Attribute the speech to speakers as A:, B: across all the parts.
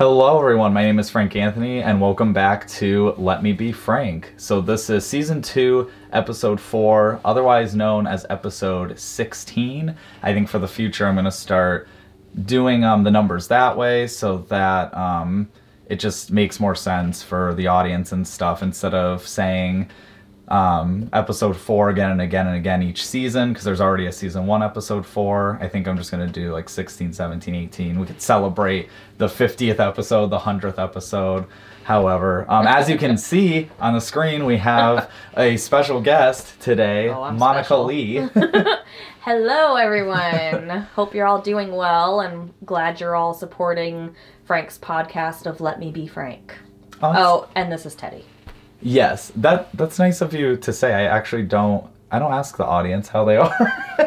A: Hello, everyone. My name is Frank Anthony, and welcome back to Let Me Be Frank. So, this is season two, episode four, otherwise known as episode 16. I think for the future, I'm going to start doing um, the numbers that way so that um, it just makes more sense for the audience and stuff instead of saying um, episode four again and again and again each season because there's already a season one episode four. I think I'm just going to do like 16, 17, 18. We could celebrate the 50th episode, the 100th episode. However, um, as you can see on the screen, we have a special guest today,
B: Oh,
A: Monica
B: special.
A: Leigh.
B: Hello, everyone. Hope you're all doing well and glad you're all supporting Frank's podcast of Let Me Be Frank. Oh, and this is Teddy.
A: Yes, that that's nice of you to say. I actually don't. I don't ask the audience how they are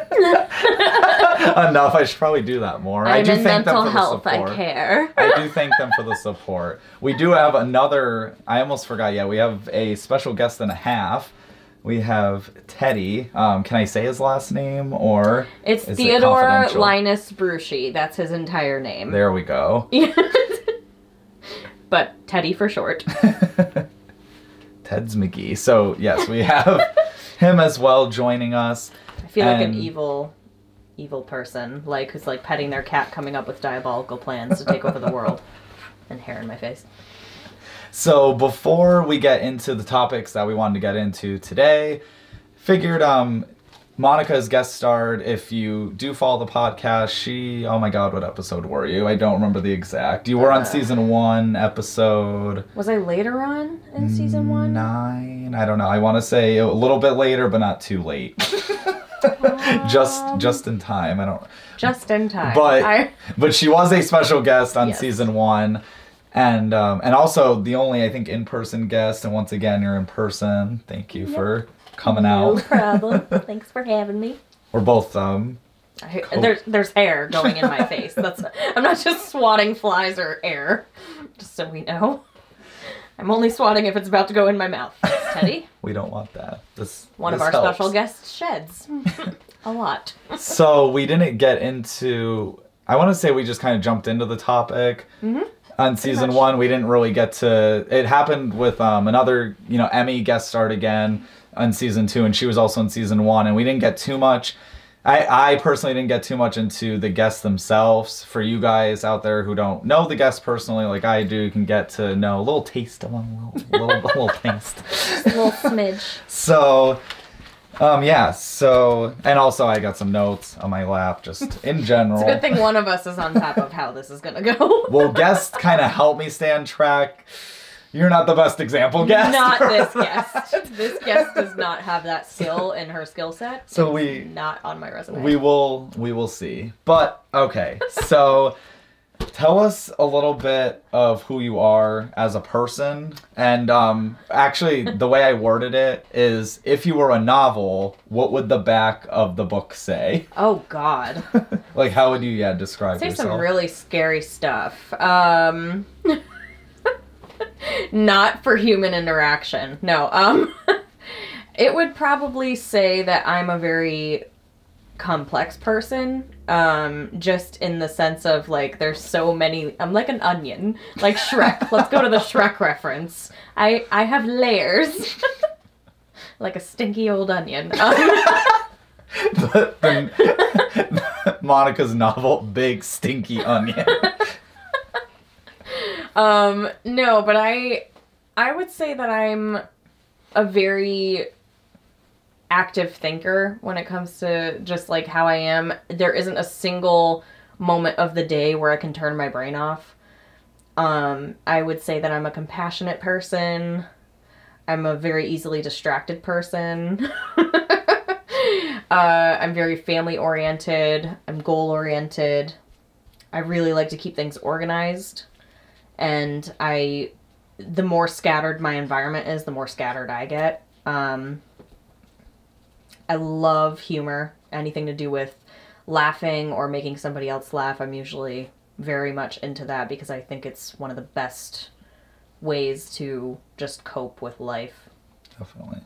A: enough. I should probably do that more. I
B: I'm
A: do
B: in
A: thank them
B: mental
A: for the
B: health. I
A: support.
B: care.
A: I do thank them for the support. We do have another. I almost forgot. Yeah, we have a special guest and a half. We have Teddy. Um, can I say his last name or
B: It's
A: it
B: Theodore
A: confidential?
B: Linus Bruschi. That's his entire name.
A: There we go.
B: but Teddy for short.
A: Ted's McGee. So yes, we have him as well joining us.
B: I feel like an evil, evil person, like who's like petting their cat, coming up with diabolical plans to take over the world, and hair in my face.
A: So before we get into the topics that we wanted to get into today, figured um Monica's guest starred. If you do follow the podcast, she oh my god, what episode were you? I don't remember the exact. You were on
B: Uh.
A: season one, episode
B: Was I later on in season one?
A: nine. I don't know. I want to say a little bit later, but not too late. just
B: Um,
A: just in time. I don't.
B: Just in time.
A: But
B: I,
A: but she was a special guest on
B: Yes.
A: season one, and um, and also the only I think in person guest. And once again, you're in person. Thank you
B: Yep.
A: for coming
B: no
A: out.
B: No problem. Thanks for having me.
A: We're both um.
B: I, there's there's hair going in my face. That's I'm not just swatting flies or air. Just so we know. I'm only swatting if it's about to go in my mouth. Teddy,
A: We don't want that. This
B: one of our
A: helps.
B: special guests sheds. A lot.
A: so we didn't get into. I want to say we just kind of jumped into the topic.
B: Mm-hmm
A: On season one, we didn't really get to. It happened with um, another, you know, Emmy guest starred again on season two, and she was also in season one, and we didn't get too much. I, I personally didn't get too much into the guests themselves. For you guys out there who don't know the guests personally, like I do, you can get to know a little taste of them, a little, little, little taste.
B: A little smidge.
A: So, um, yeah. So, and also I got some notes on my lap, just in general.
B: It's a good thing one of us is on top of how this is gonna go.
A: Well, guests kind of help me stay on track. You're not the best example guest.
B: Not this guest. This guest does not have that skill in her skill set.
A: So we-
B: not on my resume.
A: We will. We will see. But okay. So, tell us a little bit of who you are as a person, and um, actually, the way I worded it is, if you were a novel, what would the back of the book say?
B: Oh God.
A: like, how would you, yeah, describe
B: Say
A: yourself?
B: some really scary stuff. Um not for human interaction. No. Um it would probably say that I'm a very complex person um just in the sense of like there's so many I'm like an onion like Shrek let's go to the Shrek reference I I have layers like a stinky old onion um,
A: the, the- Monica's novel, Big Stinky Onion.
B: Um, no, but I I would say that I'm a very active thinker when it comes to just like how I am. There isn't a single moment of the day where I can turn my brain off. Um, I would say that I'm a compassionate person. I'm a very easily distracted person. uh, I'm very family oriented. I'm goal oriented. I really like to keep things organized and I the more scattered my environment is, the more scattered I get. Um, I love humor, anything to do with laughing or making somebody else laugh. I'm usually very much into that because I think it's one of the best ways to just cope with life.
A: Definitely.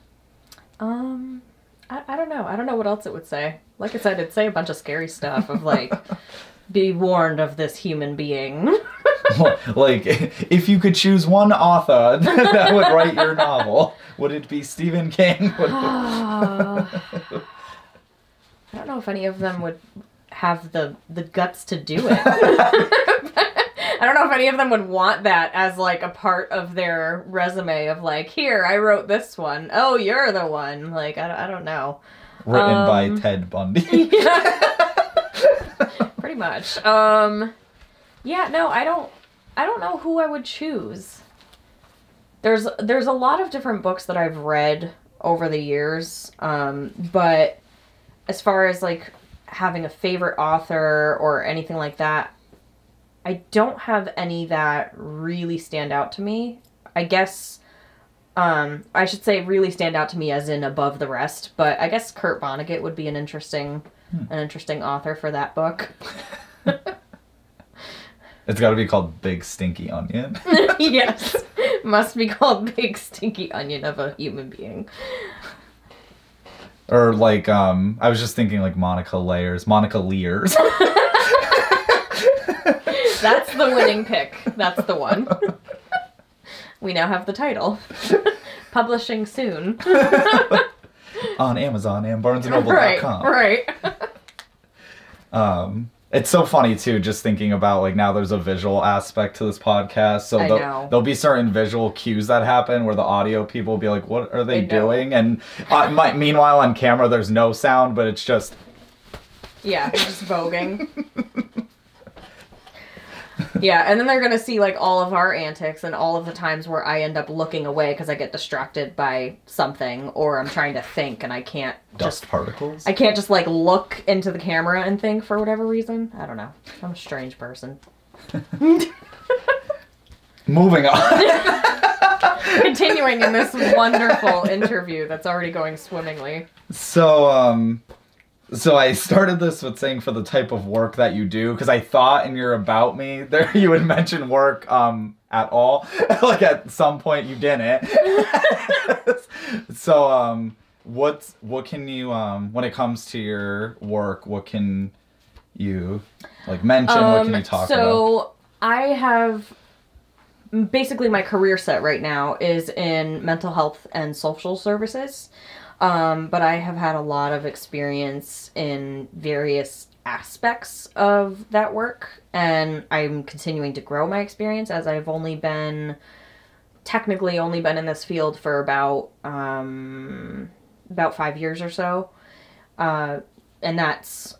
B: Um, I, I don't know. I don't know what else it would say. Like I said, it'd say a bunch of scary stuff of like, be warned of this human being.
A: like, if you could choose one author that would write your novel, would it be Stephen King?
B: I don't know if any of them would have the the guts to do it. I don't know if any of them would want that as like a part of their resume of like, here I wrote this one. Oh, you're the one. Like I, don't- I don't know.
A: Written by
B: Um,
A: Ted Bundy.
B: Pretty much. Um yeah, no, I don't I don't know who I would choose. There's there's a lot of different books that I've read over the years. Um but as far as like having a favorite author or anything like that, I don't have any that really stand out to me. I guess um I should say really stand out to me as in above the rest, but I guess Kurt Vonnegut would be an interesting an interesting author for that book.
A: It's got to be called Big Stinky Onion.
B: yes. Must be called Big Stinky Onion of a Human Being.
A: or like, um, I was just thinking like Monica Layers, Monica Lears.
B: That's the winning pick. That's the one. We now have the title. Publishing soon.
A: on Amazon and BarnesandNoble.com.
B: right, right.
A: Um, it's so funny too, just thinking about like now there's a visual aspect to this podcast. So
B: I
A: there'll,
B: know.
A: there'll be certain visual cues that happen where the audio people will be like, "What are they doing?" And uh, my, meanwhile on camera there's no sound, but it's just
B: Yeah, just voguing. Yeah, and then they're gonna see like all of our antics and all of the times where I end up looking away because I get distracted by something or I'm trying to think and I can't
A: dust
B: just
A: particles.
B: I can't just like look into the camera and think for whatever reason. I don't know. I'm a strange person.
A: Moving on.
B: Continuing in this wonderful interview that's already going swimmingly.
A: So, um, so I started this with saying for the type of work that you do, because I thought in your about me there you would mention work um at all. like at some point you didn't. so, um, what's what can you um when it comes to your work, what can you like mention? what can you talk about?
B: Um, so I have basically my career set right now is in mental health and social services. Um, but I have had a lot of experience in various aspects of that work, and I'm continuing to grow my experience as I've only been technically only been in this field for about um, about five years or so, uh, and that's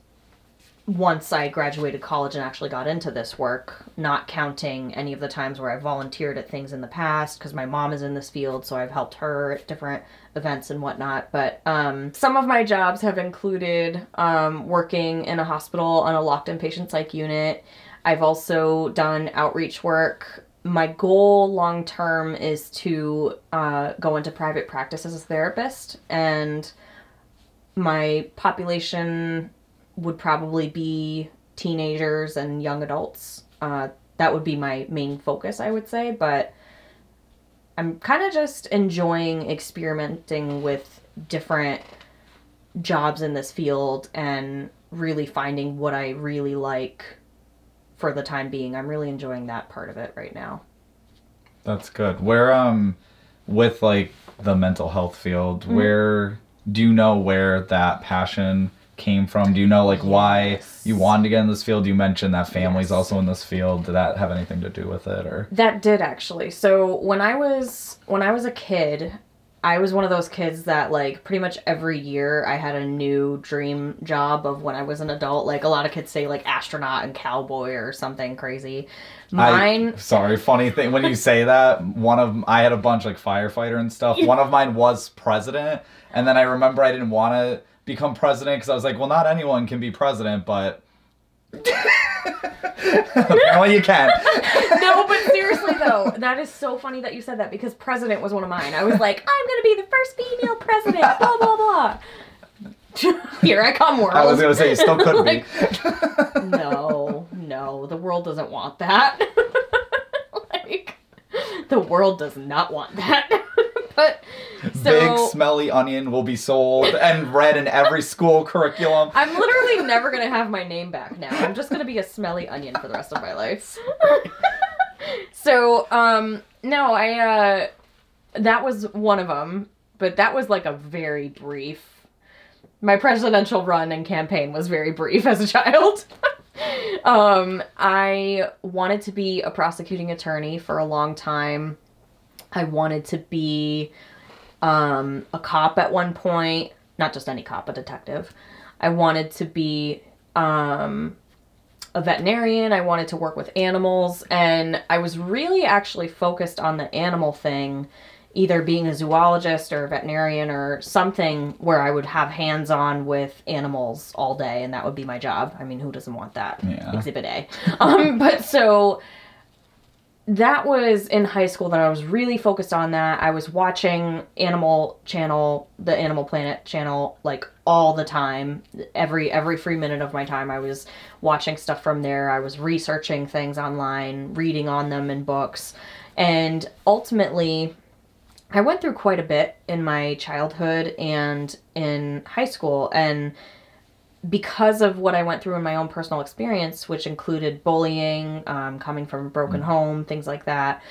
B: once I graduated college and actually got into this work, not counting any of the times where I volunteered at things in the past, because my mom is in this field, so I've helped her at different events and whatnot. But um, some of my jobs have included um, working in a hospital on a locked inpatient psych unit. I've also done outreach work. My goal long term is to uh, go into private practice as a therapist, and my population would probably be teenagers and young adults. Uh, that would be my main focus, I would say. But I'm kind of just enjoying experimenting with different jobs in this field and really finding what I really like for the time being. I'm really enjoying that part of it right now.
A: That's good. Where um with like the mental health field,
B: Mm-hmm.
A: where do you know where that passion came from? Do you know like why
B: Yes.
A: you wanted to get in this field? You mentioned that family's
B: Yes.
A: also in this field. Did that have anything to do with it or
B: That did actually. So when I was when I was a kid, I was one of those kids that like pretty much every year I had a new dream job of when I was an adult. Like a lot of kids say like astronaut and cowboy or something crazy. Mine
A: I, sorry, funny thing when you say that, one of I had a bunch like firefighter and stuff. One of mine was president, and then I remember I didn't want to become president because I was like, well, not anyone can be president, but apparently you can.
B: no, but seriously though, that is so funny that you said that because president was one of mine. I was like, I'm gonna be the first female president. Blah blah blah. Here I come, world.
A: I was gonna say you still could be.
B: Like, no, no, the world doesn't want that. like, the world does not want that. But so
A: Big smelly onion will be sold and read in every school curriculum.
B: I'm literally never gonna have my name back now. I'm just gonna be a smelly onion for the rest of my life. so um no i uh that was one of them but that was like a very brief my presidential run and campaign was very brief as a child um i wanted to be a prosecuting attorney for a long time i wanted to be um a cop at one point not just any cop a detective i wanted to be um a veterinarian. I wanted to work with animals, and I was really actually focused on the animal thing, either being a zoologist or a veterinarian or something where I would have hands on with animals all day, and that would be my job. I mean, who doesn't want that?
A: Yeah.
B: Exhibit A. Um, but so that was in high school that I was really focused on that. I was watching Animal Channel, the Animal Planet channel like all the time. Every every free minute of my time I was watching stuff from there. I was researching things online, reading on them in books. And ultimately I went through quite a bit in my childhood and in high school and because of what I went through in my own personal experience, which included bullying, um, coming from a broken home, things like that,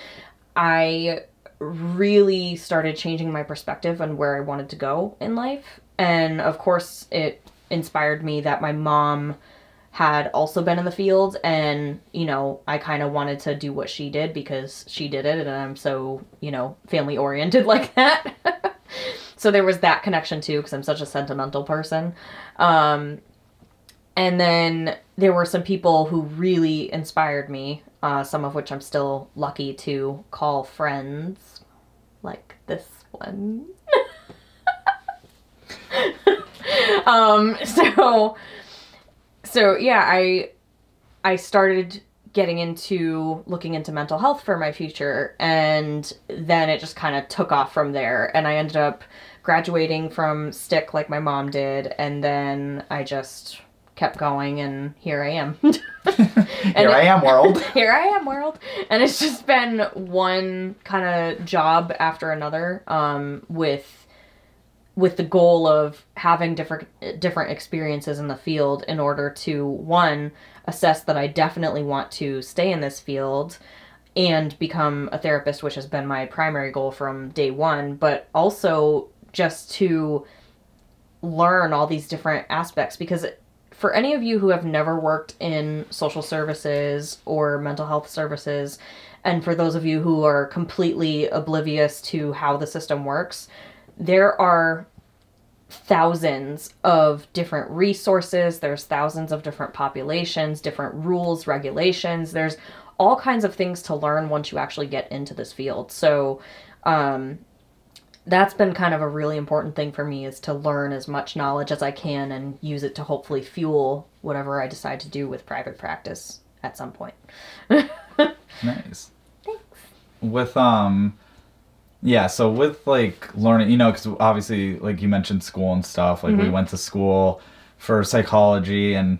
B: I really started changing my perspective on where I wanted to go in life. And of course, it inspired me that my mom had also been in the field and you know i kind of wanted to do what she did because she did it and i'm so you know family oriented like that. So there was that connection too because i'm such a sentimental person. Um, and then there were some people who really inspired me uh, some of which i'm still lucky to call friends like this one. Um so so yeah i i started getting into looking into mental health for my future and then it just kind of took off from there. And i ended up graduating from stick like my mom did and then i just kept going and here i am
A: Here I am, world.
B: here I am, world. And it's just been one kind of job after another, um, with with the goal of having different different experiences in the field in order to one assess that I definitely want to stay in this field and become a therapist, which has been my primary goal from day one, but also just to learn all these different aspects because for any of you who have never worked in social services or mental health services, and for those of you who are completely oblivious to how the system works, there are thousands of different resources, there's thousands of different populations, different rules, regulations, there's all kinds of things to learn once you actually get into this field. So, um, that's been kind of a really important thing for me is to learn as much knowledge as I can and use it to hopefully fuel whatever I decide to do with private practice at some point.
A: nice. Thanks. With um yeah, so with like learning, you know, cuz obviously like you mentioned school and stuff, like we went to school for psychology and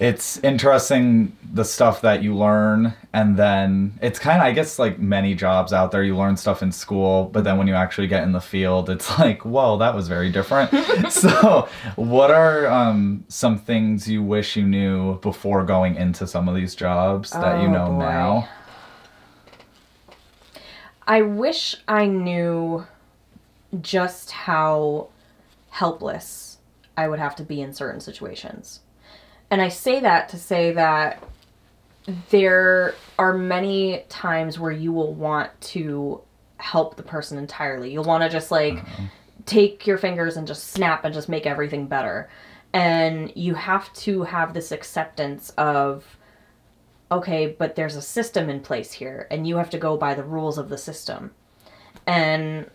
A: it's interesting the stuff that you learn and then it's kind of i guess like many jobs out there you learn stuff in school but then when you actually get in the field it's like whoa that was very different so what are um, some things you wish you knew before going into some of these jobs that you
B: Oh,
A: know
B: boy.
A: now
B: I wish I knew just how helpless I would have to be in certain situations. And I say that to say that there are many times where you will want to help the person entirely. You'll want to just like mm-hmm. take your fingers and just snap and just make everything better. And you have to have this acceptance of okay, but there's a system in place here, and you have to go by the rules of the system. And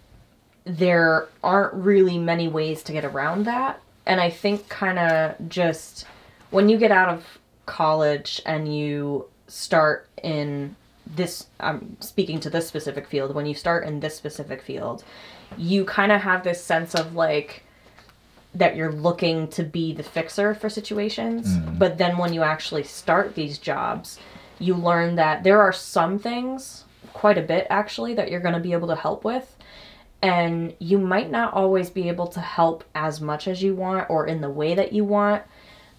B: there aren't really many ways to get around that. And I think, kind of, just when you get out of college and you start in this, I'm speaking to this specific field, when you start in this specific field, you kind of have this sense of like, that you're looking to be the fixer for situations. Mm-hmm. But then when you actually start these jobs, you learn that there are some things, quite a bit actually, that you're going to be able to help with. And you might not always be able to help as much as you want or in the way that you want.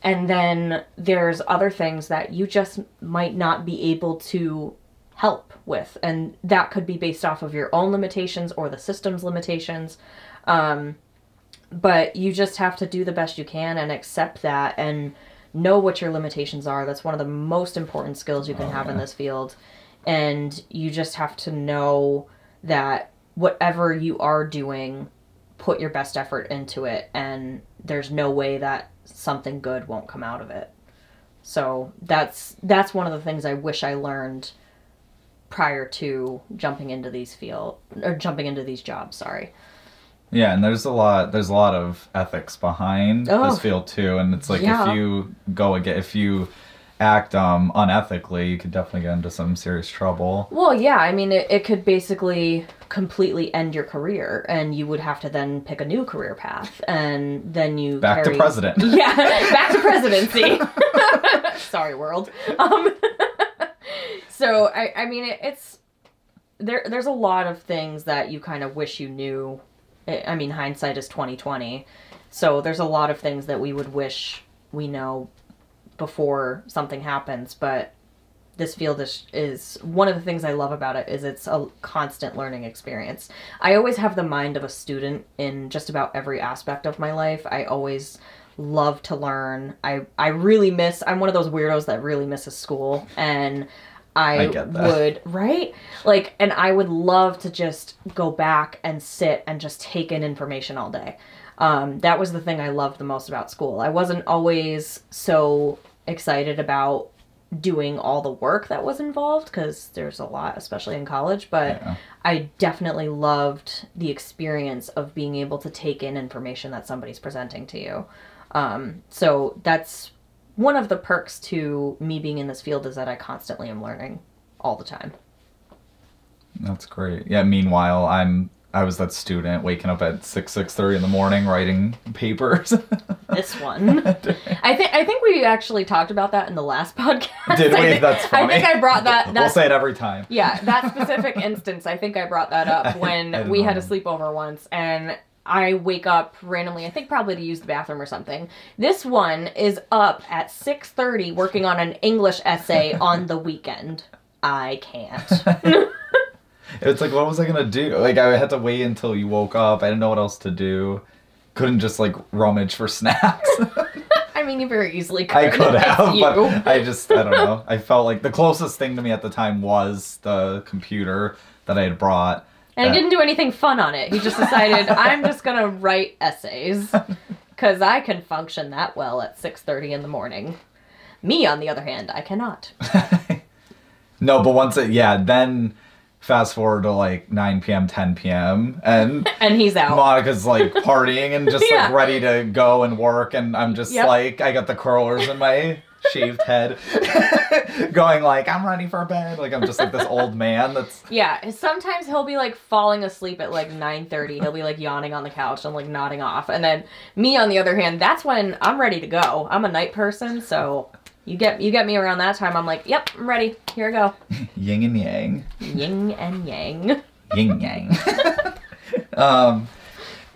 B: And then there's other things that you just might not be able to help with. And that could be based off of your own limitations or the system's limitations. Um, but you just have to do the best you can and accept that and know what your limitations are. That's one of the most important skills you can
A: Oh,
B: have in this field. And you just have to know that whatever you are doing put your best effort into it. And there's no way that something good won't come out of it so that's that's one of the things i wish i learned prior to jumping into these field or jumping into these jobs sorry
A: Yeah, and there's a lot there's a lot of ethics behind
B: Oh.
A: this field too, and it's like
B: Yeah.
A: if you go again if you act um unethically, you could definitely get into some serious trouble.
B: well yeah i mean it, it could basically completely end your career and you would have to then pick a new career path and then you
A: Back to president.
B: yeah back to presidency. Sorry world. Um so i i mean it, it's there there's a lot of things that you kind of wish you knew. I I mean hindsight is 2020 so there's a lot of things that we would wish we know before something happens but this field is is one of the things I love about it is it's a constant learning experience. I always have the mind of a student in just about every aspect of my life. I always love to learn. I I really miss I'm one of those weirdos that really misses school and I,
A: I
B: would right like and I would love to just go back and sit and just take in information all day. Um, that was the thing I loved the most about school. I wasn't always so excited about doing all the work that was involved because there's a lot, especially in college. But
A: Yeah.
B: I definitely loved the experience of being able to take in information that somebody's presenting to you. Um, so that's one of the perks to me being in this field is that I constantly am learning all the time.
A: That's great. Yeah, meanwhile, I'm I was that student waking up at six six thirty in the morning writing papers.
B: This one, I think I think we actually talked about that in the last podcast.
A: Did we?
B: I think,
A: That's funny.
B: I think I brought that.
A: we'll say it every time.
B: Yeah, that specific instance, I think I brought that up when
A: don't
B: we had a sleepover once and I wake up randomly, I think probably to use the bathroom or something. This one is up at 6:30 working on an English essay on the weekend. I can't.
A: It's like, what was I gonna do? Like, I had to wait until you woke up. I didn't know what else to do. Couldn't just like rummage for snacks.
B: I mean, you very easily could.
A: I could have,
B: you.
A: but I just, I don't know. I felt like the closest thing to me at the time was the computer that I had brought.
B: And he
A: Uh,
B: didn't do anything fun on it. He just decided I'm just gonna write essays because I can function that well at 6:30 in the morning. Me, on the other hand, I cannot.
A: no, but once it, yeah, then fast forward to like 9 p.m., 10 p.m., and
B: And he's out.
A: Monica's like partying and just
B: Yeah.
A: like ready to go and work, and I'm just
B: Yep.
A: like, I got the curlers in my shaved head, going like, I'm ready for bed. Like I'm just like this old man that's
B: Yeah, sometimes he'll be like falling asleep at like 9:30. He'll be like yawning on the couch and like nodding off. And then me on the other hand, that's when I'm ready to go. I'm a night person, so you get you get me around that time. I'm like, "Yep, I'm ready. Here I go."
A: yin and yang.
B: Yin and yang.
A: yin yang. um,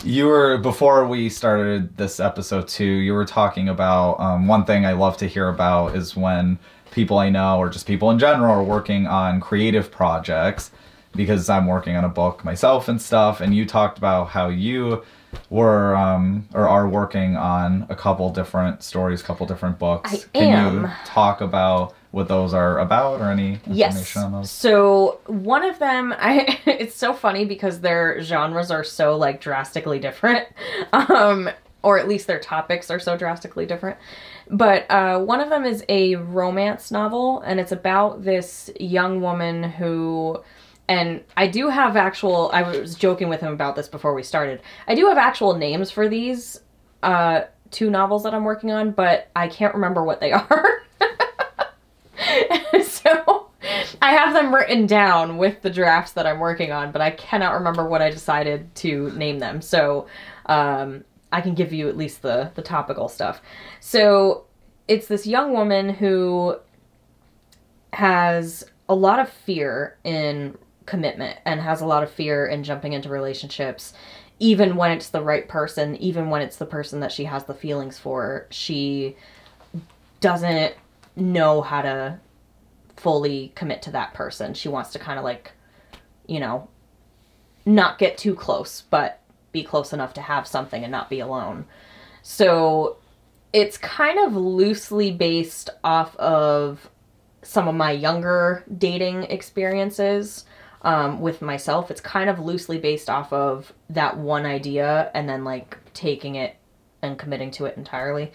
A: you were before we started this episode too. You were talking about um, one thing I love to hear about is when people I know or just people in general are working on creative projects because I'm working on a book myself and stuff. And you talked about how you were um, or are working on a couple different stories, couple different books.
B: I
A: Can
B: am.
A: you talk about what those are about or any
B: Yes.
A: information on those?
B: So one of them, I it's so funny because their genres are so like drastically different, um, or at least their topics are so drastically different. But uh, one of them is a romance novel, and it's about this young woman who. And I do have actual. I was joking with him about this before we started. I do have actual names for these uh, two novels that I'm working on, but I can't remember what they are. so I have them written down with the drafts that I'm working on, but I cannot remember what I decided to name them. So um, I can give you at least the the topical stuff. So it's this young woman who has a lot of fear in commitment and has a lot of fear in jumping into relationships even when it's the right person even when it's the person that she has the feelings for she doesn't know how to fully commit to that person. She wants to kind of like, you know, not get too close, but be close enough to have something and not be alone. So it's kind of loosely based off of some of my younger dating experiences um, with myself. It's kind of loosely based off of that one idea and then like taking it and committing to it entirely.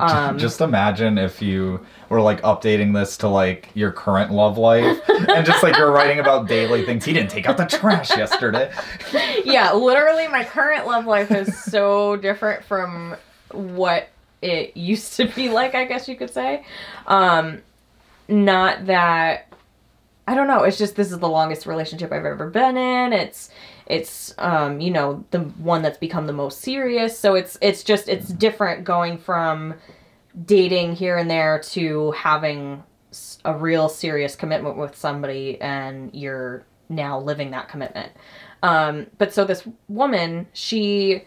B: Um,
A: just imagine if you were like updating this to like your current love life and just like you're writing about daily things. He didn't take out the trash yesterday.
B: yeah, literally, my current love life is so different from what it used to be like, I guess you could say. Um, not that I don't know. It's just this is the longest relationship I've ever been in. It's it's um you know the one that's become the most serious. So it's it's just it's different going from dating here and there to having a real serious commitment with somebody and you're now living that commitment. Um but so this woman, she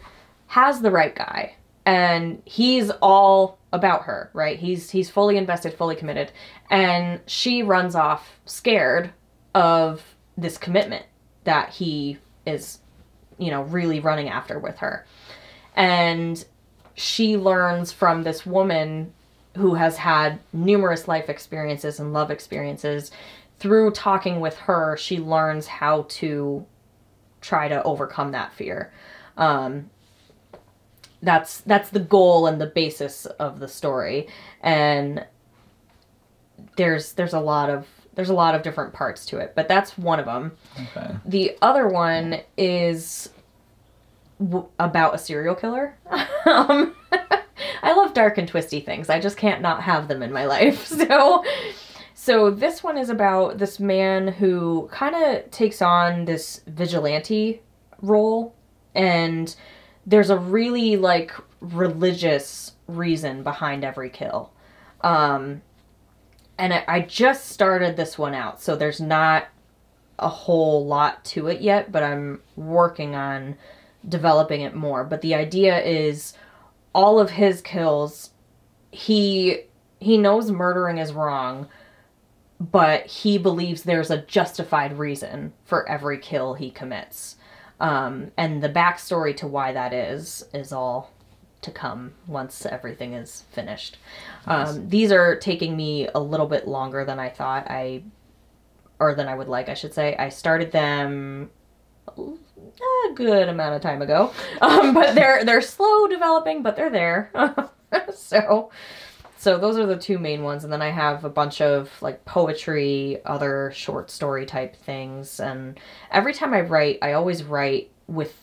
B: has the right guy and he's all about her, right? He's he's fully invested, fully committed, and she runs off scared of this commitment that he is, you know, really running after with her. And she learns from this woman who has had numerous life experiences and love experiences. Through talking with her, she learns how to try to overcome that fear. Um, that's that's the goal and the basis of the story and there's there's a lot of there's a lot of different parts to it but that's one of them okay. the other one is w- about a serial killer um, i love dark and twisty things i just can't not have them in my life so so this one is about this man who kind of takes on this vigilante role and there's a really like religious reason behind every kill. Um, and I, I just started this one out, so there's not a whole lot to it yet, but I'm working on developing it more. But the idea is all of his kills, he he knows murdering is wrong, but he believes there's a justified reason for every kill he commits. Um, and the backstory to why that is is all to come once everything is finished. Nice. Um, these are taking me a little bit longer than I thought I, or than I would like, I should say. I started them a good amount of time ago, um, but they're they're slow developing, but they're there. so so those are the two main ones and then i have a bunch of like poetry other short story type things and every time i write i always write with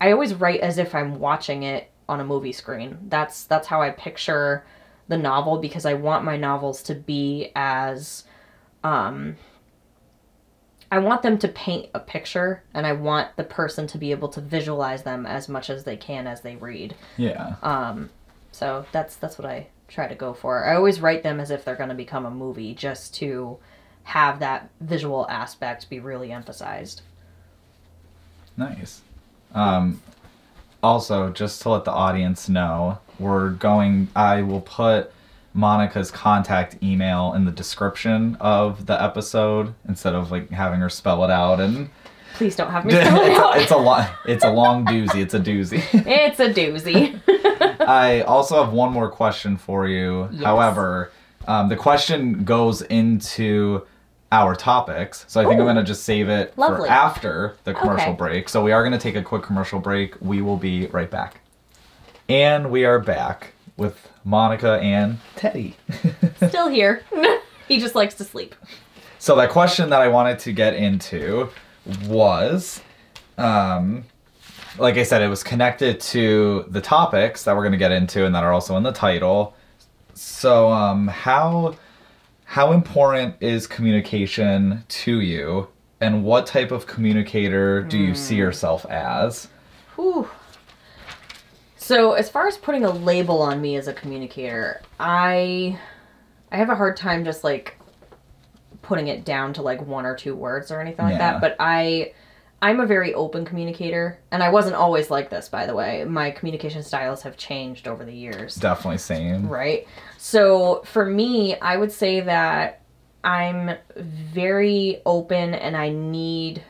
B: i always write as if i'm watching it on a movie screen that's that's how i picture the novel because i want my novels to be as um I want them to paint a picture and I want the person to be able to visualize them as much as they can as they read.
A: Yeah.
B: Um so that's that's what I try to go for. I always write them as if they're going to become a movie just to have that visual aspect be really emphasized.
A: Nice. Um, also, just to let the audience know, we're going, I will put Monica's contact email in the description of the episode instead of like having her spell it out and
B: Please don't have me spell it out.
A: it's a lot. It's a long doozy. It's a doozy.
B: it's a doozy.
A: I also have one more question for you. Yes. However, um, the question goes into our topics. So I think Ooh. I'm going to just save it Lovely. for after the commercial okay. break. So we are going to take a quick commercial break. We will be right back. And we are back with Monica and Teddy.
B: Still here. he just likes to sleep.
A: So that question that I wanted to get into was um, like I said, it was connected to the topics that we're going to get into and that are also in the title. So, um, how how important is communication to you, and what type of communicator do you see hmm. yourself as?
B: Whew. So, as far as putting a label on me as a communicator, I I have a hard time just like putting it down to like one or two words or anything like that. But I I'm a very open communicator, and I wasn't always like this, by the way. My communication styles have changed over the years.
A: Definitely same.
B: Right. So for me, I would say that I'm very open and I need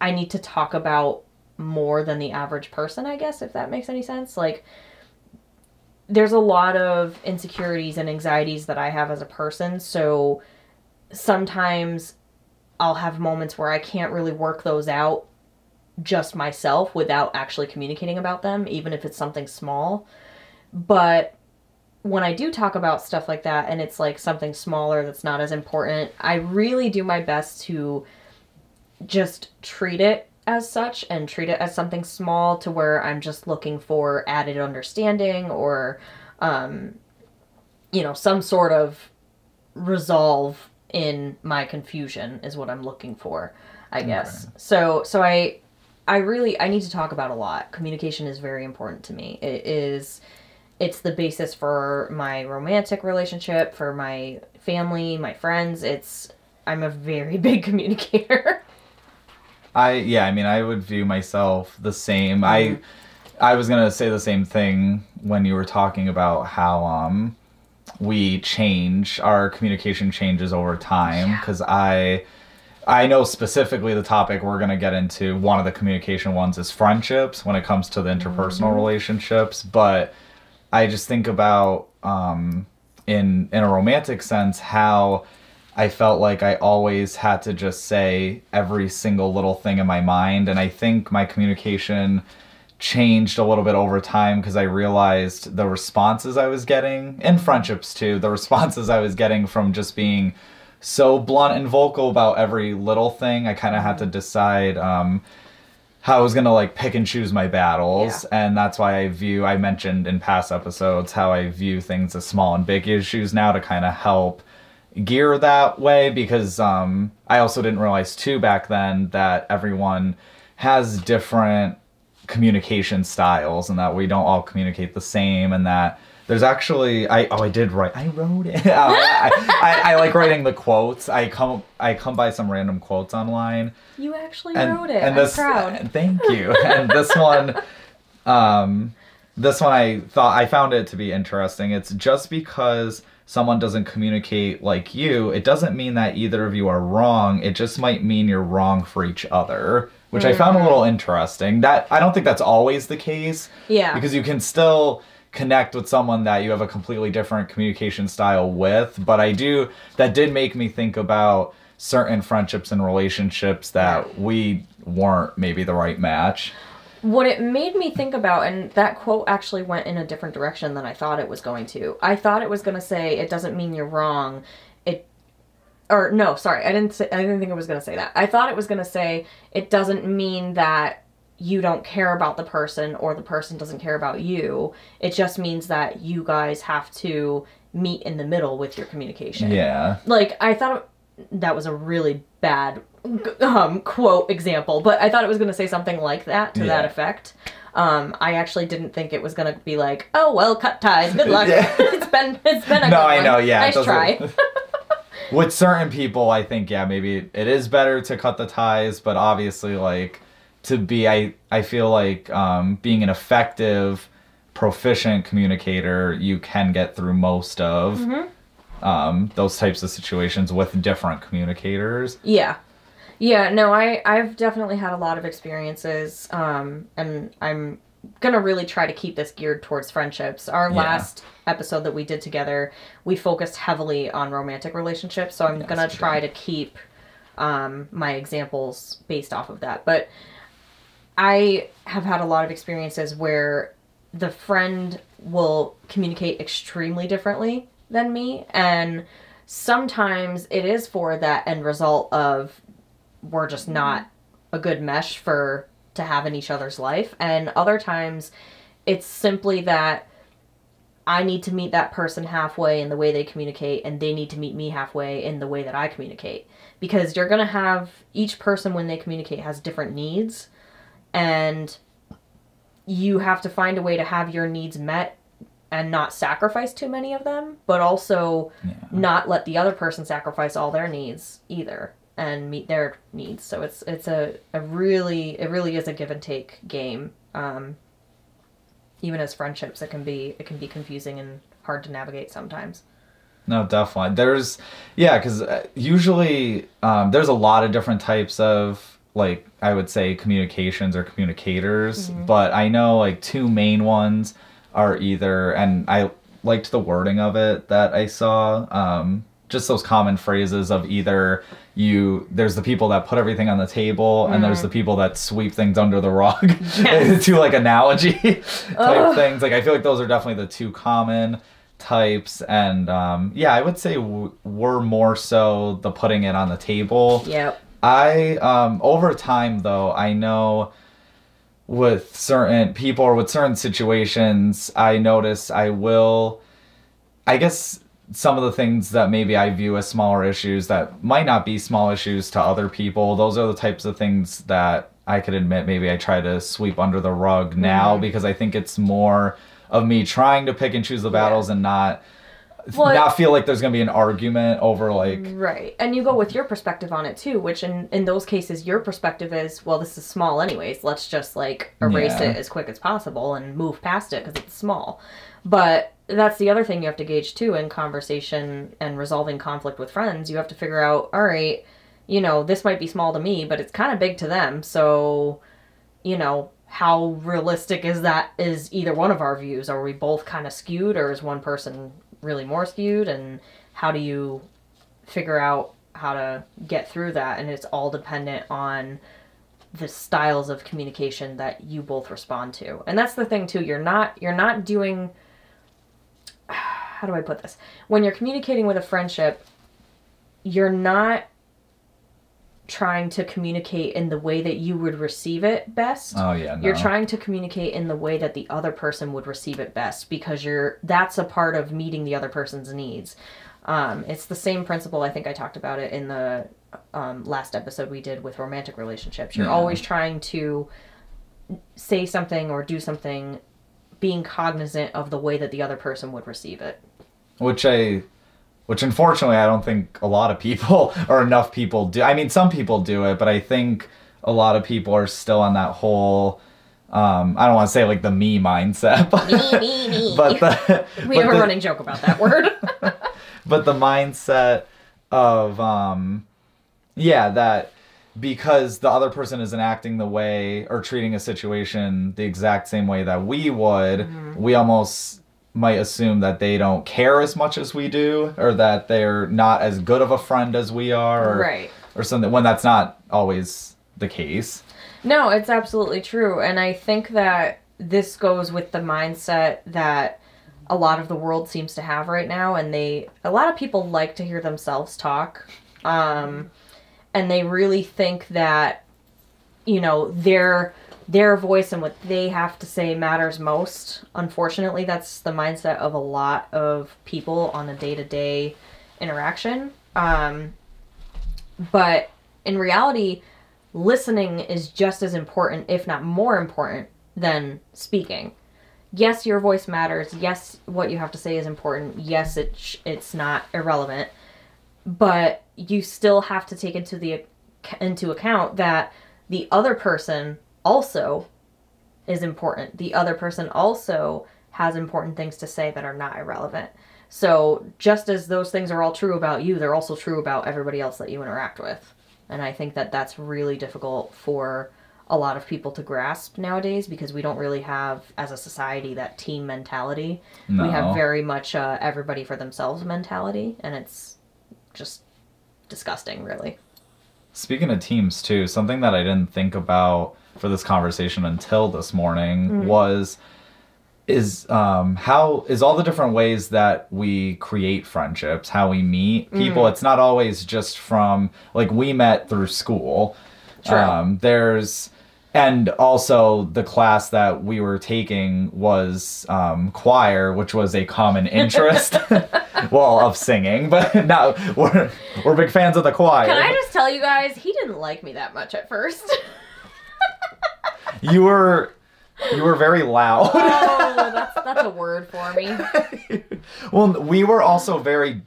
B: I need to talk about more than the average person, I guess, if that makes any sense. Like there's a lot of insecurities and anxieties that I have as a person, so sometimes I'll have moments where I can't really work those out just myself without actually communicating about them, even if it's something small. But when I do talk about stuff like that and it's like something smaller that's not as important, I really do my best to just treat it as such and treat it as something small to where I'm just looking for added understanding or, um, you know, some sort of resolve in my confusion is what I'm looking for, I guess. Okay. So, so I, I really, I need to talk about a lot. Communication is very important to me. It is, it's the basis for my romantic relationship, for my family, my friends. It's, I'm a very big communicator.
A: I yeah, I mean, I would view myself the same. Mm-hmm. I I was gonna say the same thing when you were talking about how um we change our communication changes over time because yeah. I. I know specifically the topic we're going to get into. One of the communication ones is friendships when it comes to the interpersonal mm-hmm. relationships. But I just think about um, in in a romantic sense how I felt like I always had to just say every single little thing in my mind. And I think my communication changed a little bit over time because I realized the responses I was getting, in friendships too, the responses I was getting from just being so blunt and vocal about every little thing. I kind of had to decide. Um, how I was gonna like pick and choose my battles, yeah. and that's why I view. I mentioned in past episodes how I view things as small and big issues now to kind of help gear that way because um, I also didn't realize too back then that everyone has different communication styles and that we don't all communicate the same and that there's actually I oh I did write I wrote it. I, I, I, like writing the quotes. I come I come by some random quotes online.
B: You actually and, wrote it. and this, I'm proud.
A: thank you. And this one um this one I thought I found it to be interesting. It's just because someone doesn't communicate like you, it doesn't mean that either of you are wrong. It just might mean you're wrong for each other, which mm-hmm. I found a little interesting. That I don't think that's always the case.
B: Yeah.
A: Because you can still connect with someone that you have a completely different communication style with, but I do that did make me think about certain friendships and relationships that we weren't maybe the right match
B: what it made me think about and that quote actually went in a different direction than i thought it was going to i thought it was going to say it doesn't mean you're wrong or no sorry i didn't say i didn't think it was going to say that i thought it was going to say it doesn't mean that you don't care about the person or the person doesn't care about you it just means that you guys have to meet in the middle with your communication
A: yeah
B: like i thought that was a really bad um, quote example, but I thought it was going to say something like that to yeah. that effect. Um, I actually didn't think it was going to be like, oh well, cut ties. Good luck. Yeah. it's been it's been a no, I know. Yeah, nice try.
A: with certain people, I think yeah, maybe it is better to cut the ties, but obviously, like to be, I I feel like um, being an effective, proficient communicator, you can get through most of. Mm-hmm. Um, those types of situations with different communicators.
B: Yeah. Yeah, no, I I've definitely had a lot of experiences, um, and I'm gonna really try to keep this geared towards friendships. Our yeah. last episode that we did together, we focused heavily on romantic relationships, so I'm gonna try to keep um, my examples based off of that. But I have had a lot of experiences where the friend will communicate extremely differently than me, and sometimes it is for that end result of we're just not a good mesh for to have in each other's life. And other times it's simply that I need to meet that person halfway in the way they communicate, and they need to meet me halfway in the way that I communicate. Because you're going to have each person, when they communicate, has different needs, and you have to find a way to have your needs met and not sacrifice too many of them, but also yeah. not let the other person sacrifice all their needs either and meet their needs. So it's it's a, a really it really is a give and take game. Um, even as friendships, it can be it can be confusing and hard to navigate sometimes.
A: No, definitely. There's, yeah, because usually um, there's a lot of different types of, like, I would say communications or communicators, but I know, like, two main ones are either, and I liked the wording of it that I saw, um, just those common phrases of either you, there's the people that put everything on the table, and there's the people that sweep things under the rug,
B: Yes.
A: to like analogy type
B: Ugh.
A: things. Like, I feel like those are definitely the two common types and um yeah i would say w- we're more so the putting it on the table
B: Yep.
A: i um over time though i know with certain people or with certain situations i notice i will i guess some of the things that maybe i view as smaller issues that might not be small issues to other people those are the types of things that i could admit maybe i try to sweep under the rug mm-hmm. now because i think it's more of me trying to pick and choose the battles and not
B: Well,
A: not feel like there's gonna be an argument over like
B: Right. And you go with your perspective on it too, which in in those cases your perspective is, well, this is small anyways. Let's just like erase
A: Yeah.
B: it as quick as possible and move past it because it's small. But that's the other thing you have to gauge too in conversation and resolving conflict with friends. You have to figure out, all right, you know, this might be small to me, but it's kind of big to them. So, you know, how realistic is that is either one of our views? Are we both kind of skewed or is one person really more skewed and how do you figure out how to get through that and it's all dependent on the styles of communication that you both respond to and that's the thing too you're not you're not doing how do i put this when you're communicating with a friendship you're not trying to communicate in the way that you would receive it best
A: oh yeah no.
B: you're trying to communicate in the way that the other person would receive it best because you're that's a part of meeting the other person's needs um, it's the same principle i think i talked about it in the um, last episode we did with romantic relationships you're
A: Yeah.
B: always trying to say something or do something being cognizant of the way that the other person would receive it
A: which I, which unfortunately I don't think a lot of people or enough people do. I mean, some people do it, but I think a lot of people are still on that whole. Um, I don't want to say like the me mindset, but
B: Me, me, me.
A: but the
B: we
A: but
B: have a running joke about that word
A: but the mindset of um yeah that because the other person isn't acting the way or treating a situation the exact same way that we would
B: Mm-hmm.
A: we almost might assume that they don't care as much as we do or that they're not as good of a friend as we are or,
B: right
A: or something when that's not always the case
B: No, it's absolutely true. And I think that this goes with the mindset that a lot of the world seems to have right now and they a lot of people like to hear themselves talk. Um and they really think that you know, their their voice and what they have to say matters most. Unfortunately, that's the mindset of a lot of people on a day-to-day interaction. Um but in reality, listening is just as important, if not more important, than speaking. Yes, your voice matters. Yes, what you have to say is important. Yes, it sh- it's not irrelevant, but you still have to take into the into account that the other person also is important. The other person also has important things to say that are not irrelevant. So, just as those things are all true about you, they're also true about everybody else that you interact with. And I think that that's really difficult for a lot of people to grasp nowadays because we don't really have, as a society, that team mentality. We have very much uh, everybody for themselves mentality, and it's just disgusting, really.
A: Speaking of teams too, something that I didn't think about for this conversation until this morning was is um how is all the different ways that we create friendships, how we meet people. It's not always just from like we met through school.
B: True.
A: Um there's and also the class that we were taking was um, choir, which was a common interest. well, of singing, but now we're we're big fans of the choir.
B: Can I just tell you guys, he didn't like me that much at first.
A: You were you were very loud.
B: oh, that's that's a word for me.
A: well, we were also very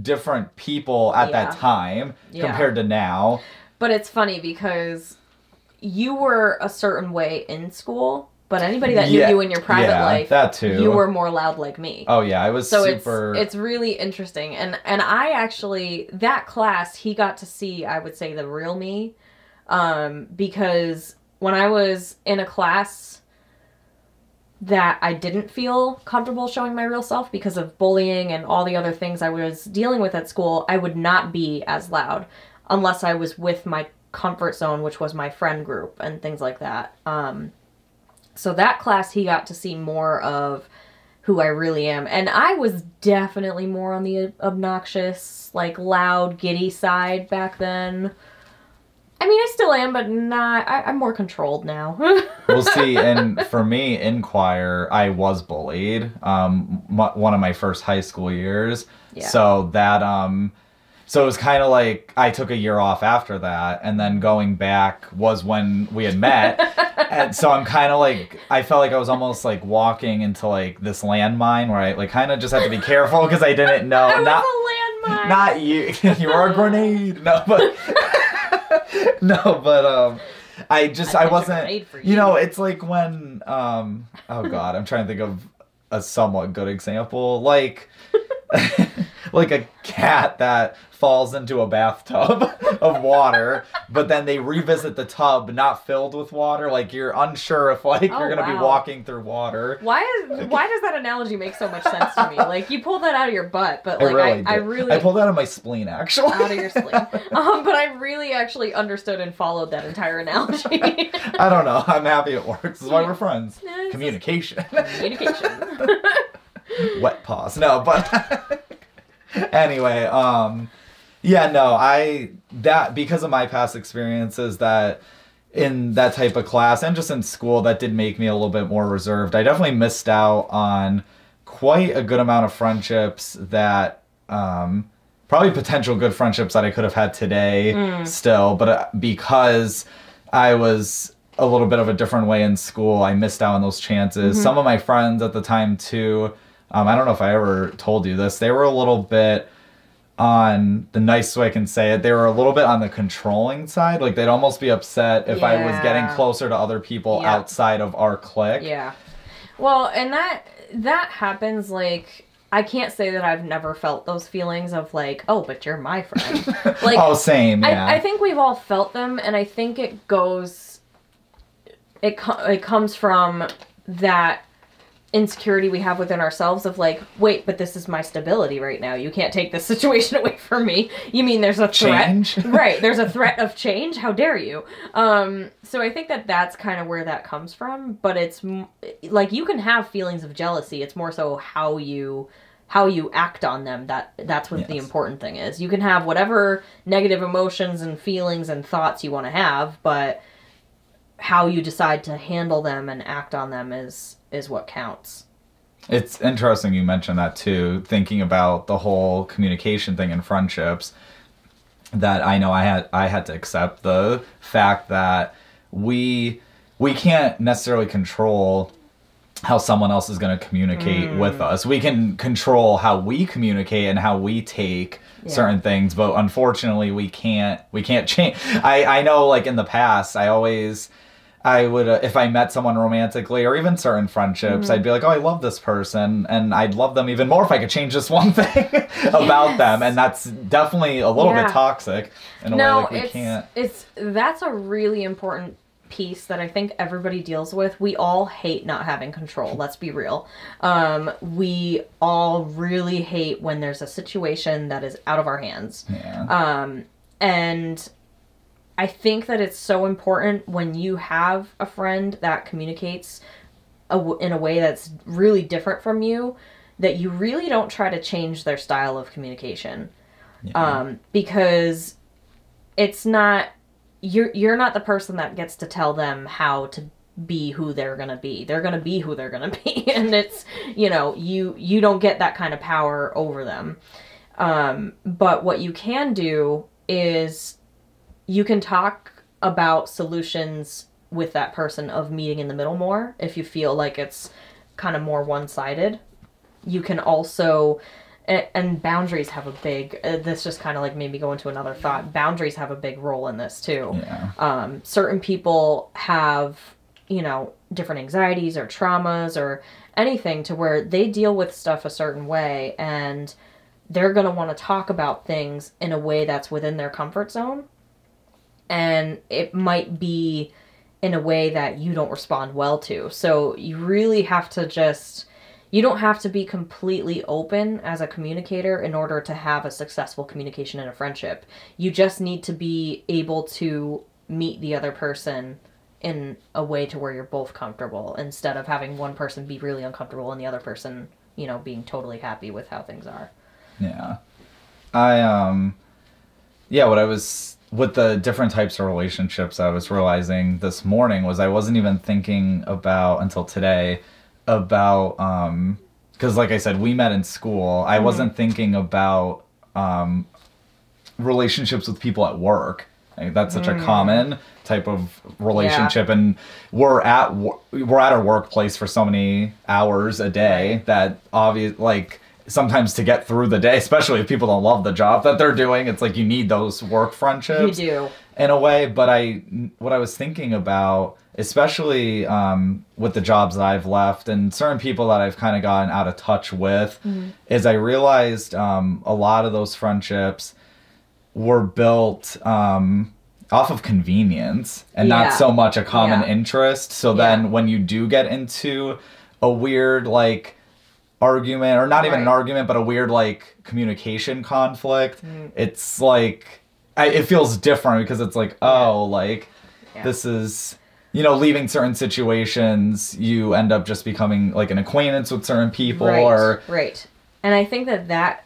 A: different people at
B: Yeah.
A: that time
B: Yeah.
A: compared to now.
B: But it's funny because you were a certain way in school, but anybody that
A: Yeah,
B: knew you in your private
A: yeah,
B: life,
A: that too.
B: you were more loud like me.
A: Oh yeah, I was
B: so
A: super.
B: it's it's really interesting and and i actually that class he got to see i would say the real me um because when i was in a class that i didn't feel comfortable showing my real self because of bullying and all the other things i was dealing with at school i would not be as loud unless i was with my comfort zone which was my friend group and things like that um so that class he got to see more of who I really am. And I was definitely more on the obnoxious, like loud, giddy side back then. I mean, I still am, but not. I, I'm more controlled now.
A: we'll see. And for me, in choir, I was bullied. Um, one of my first high school years.
B: Yeah.
A: So that um, so it was kind of like I took a year off after that, and then going back was when we had met. and so I'm kind of like I felt like I was almost like walking into like this landmine where I like kind of just had to be careful because I didn't know
B: I
A: not
B: a landmine.
A: not you you are a grenade no but no but um I just
B: I
A: I, wasn't
B: for
A: you know it's like when um oh god I'm trying to think of a somewhat good example like like a cat that falls into a bathtub of water but then they revisit the tub not filled with water like you're unsure if like
B: Oh,
A: you're gonna be walking through water
B: Why is why does that analogy make so much sense to me? Like you pulled that out of your butt, but
A: I
B: like
A: really
B: I, I really
A: I pulled that out of my spleen actually
B: out of your spleen. Um, but I really actually understood and followed that entire analogy.
A: I don't know. I'm happy it works. This is why we're friends.
B: Just-
A: Communication.
B: Communication.
A: Wet pause. No, but anyway, um yeah, no, I that because of my past experiences that in that type of class and just in school that did make me a little bit more reserved. I definitely missed out on quite a good amount of friendships that um probably potential good friendships that I could have had today still, but uh, because I was a little bit of a different way in school, I missed out on those chances. Some of my friends at the time too, um, I don't know if I ever told you this, they were a little bit on the nice way I can say it, they were a little bit on the controlling side. Like they'd almost be upset if I was getting closer to other people
B: Yeah.
A: outside of our clique.
B: Yeah. Well, and that that happens like I can't say that I've never felt those feelings of like, oh, but you're my friend. Like
A: oh, same. Yeah.
B: I, I think we've all felt them, and I think it goes. It co- it comes from that insecurity we have within ourselves of like, wait, but this is my stability right now. You can't take this situation away from me. You mean there's a threat?
A: Change?
B: right. There's a threat of change. How dare you? Um. So I think that that's kind of where that comes from. But it's m- like you can have feelings of jealousy. It's more so how you how you act on them that that's what the important thing is you can have whatever negative emotions and feelings and thoughts you want to have but how you decide to handle them and act on them is is what counts
A: It's interesting you mentioned that too, thinking about the whole communication thing in friendships. That I know I had I had to accept the fact that we we can't necessarily control how someone else is going to communicate
B: Mm.
A: with us. We can control how we communicate and how we take
B: Yeah.
A: certain things, but unfortunately we can't we can't change. I I know like in the past I always I would, uh, if I met someone romantically or even certain friendships,
B: Mm-hmm.
A: I'd be like, oh, I love this person. And I'd love them even more if I could change this one thing about them. And that's definitely a little
B: Yeah.
A: bit toxic in a way
B: no
A: like we
B: it's
A: can't.
B: it's that's a really important piece that i think everybody deals with we all hate not having control let's be real um we all really hate when there's a situation that is out of our hands
A: Yeah.
B: Um, and I think that it's so important when you have a friend that communicates a w- in a way that's really different from you that you really don't try to change their style of communication. Um, because it's not you're you're not the person that gets to tell them how to be who they're going to be. They're going to be who they're going to be and it's, you know, you you don't get that kind of power over them. Um, but what you can do is you can talk about solutions with that person of meeting in the middle more if you feel like it's kind of more one-sided. You can also and boundaries have a big uh, this just kind of like made me go into another thought boundaries have a big role in this too
A: Yeah.
B: um, certain people have you know different anxieties or traumas or anything to where they deal with stuff a certain way and they're going to want to talk about things in a way that's within their comfort zone and it might be in a way that you don't respond well to. So you really have to just you don't have to be completely open as a communicator in order to have a successful communication in a friendship. You just need to be able to meet the other person in a way to where you're both comfortable instead of having one person be really uncomfortable and the other person, you know, being totally happy with how things are.
A: Yeah. I um yeah, what I was with the different types of relationships I was realizing this morning was I wasn't even thinking about until today about um because like I said, we met in school. I wasn't thinking about um relationships with people at work. Like, that's such a common type of relationship, and we're at we're at our workplace for so many hours a day
B: Right.
A: that obvious like sometimes to get through the day, especially if people don't love the job that they're doing, it's like you need those work friendships
B: You do.
A: in a way but i what i was thinking about especially um, with the jobs that i've left and certain people that i've kind of gotten out of touch with is i realized um, a lot of those friendships were built um, off of convenience and
B: Yeah.
A: not so much a common
B: Yeah.
A: interest so
B: Yeah.
A: then when you do get into a weird like argument or not even an argument but a weird like communication conflict. Mm. It's like I, it feels different because it's like oh like
B: Yeah.
A: this is you know leaving certain situations you end up just becoming like an acquaintance with certain people
B: right,
A: or
B: right. And i think that that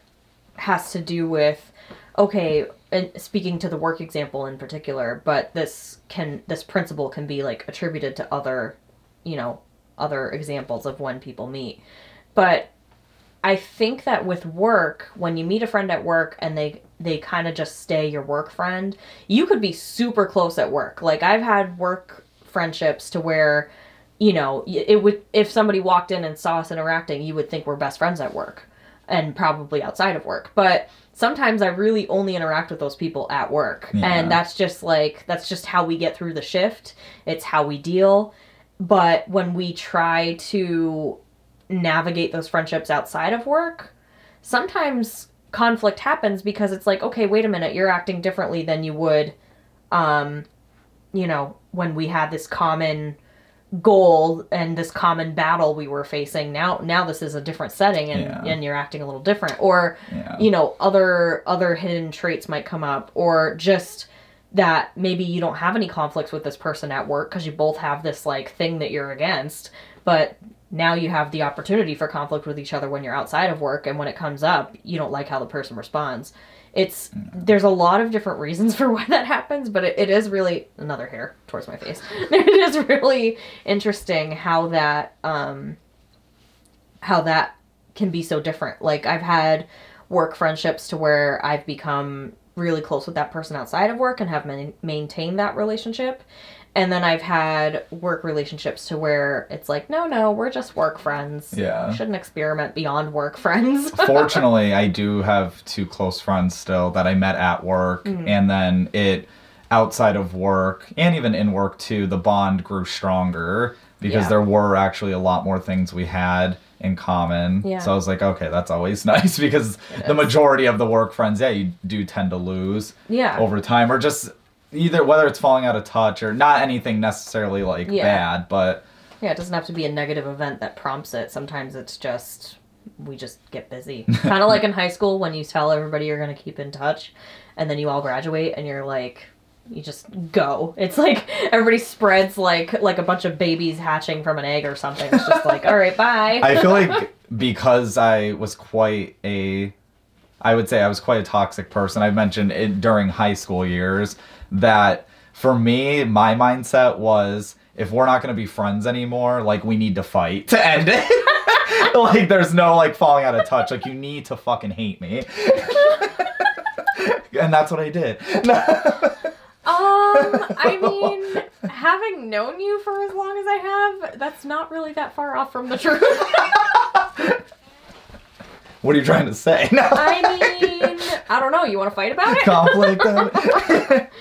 B: has to do with okay and speaking to the work example in particular but this can this principle can be like attributed to other you know other examples of when people meet but i think that with work when you meet a friend at work and they they kind of just stay your work friend you could be super close at work. Like i've had work friendships to where you know it would if somebody walked in and saw us interacting you would think we're best friends at work and probably outside of work. But sometimes i really only interact with those people at work.
A: Yeah.
B: and that's just like that's just how we get through the shift. It's how we deal. But when we try to navigate those friendships outside of work sometimes conflict happens because it's like okay wait a minute you're acting differently than you would um you know when we had this common goal and this common battle we were facing now now this is a different setting and
A: Yeah.
B: and you're acting a little different or
A: Yeah.
B: you know other other hidden traits might come up or just that maybe you don't have any conflicts with this person at work because you both have this like thing that you're against but now you have the opportunity for conflict with each other when you're outside of work and when it comes up you don't like how the person responds. It's there's a lot of different reasons for why that happens but it, it is really another hair towards my face. It is really interesting how that um how that can be so different. Like i've had work friendships to where i've become really close with that person outside of work and have man- maintained that relationship and then i've had work relationships to where it's like no no we're just work friends
A: Yeah.
B: we shouldn't experiment beyond work friends
A: fortunately i do have two close friends still that i met at work
B: Mm-hmm.
A: and then it outside of work and even in work too the bond grew stronger because
B: Yeah.
A: there were actually a lot more things we had in common
B: Yeah.
A: so i was like okay that's always nice because the majority of the work friends yeah you do tend to lose
B: yeah
A: over time or just either whether it's falling out of touch or not anything necessarily like
B: Yeah.
A: bad but
B: Yeah, it doesn't have to be a negative event that prompts it. Sometimes it's just we just get busy. kind of like in high school when you tell everybody you're going to keep in touch and then you all graduate and you're like you just go. It's like everybody spreads like like a bunch of babies hatching from an egg or something. It's just like, "All right, bye."
A: I feel like because I was quite a, I would say I was quite a toxic person. I mentioned it during high school years that for me, my mindset was if we're not going to be friends anymore, like we need to fight to end it. like there's no like falling out of touch. Like you need to fucking hate me. and that's what I did.
B: Um, I mean, having known you for as long as I have, that's not really that far off from the truth.
A: what are you trying to say? No.
B: I mean, I don't know. You want to fight about it?
A: Conflict.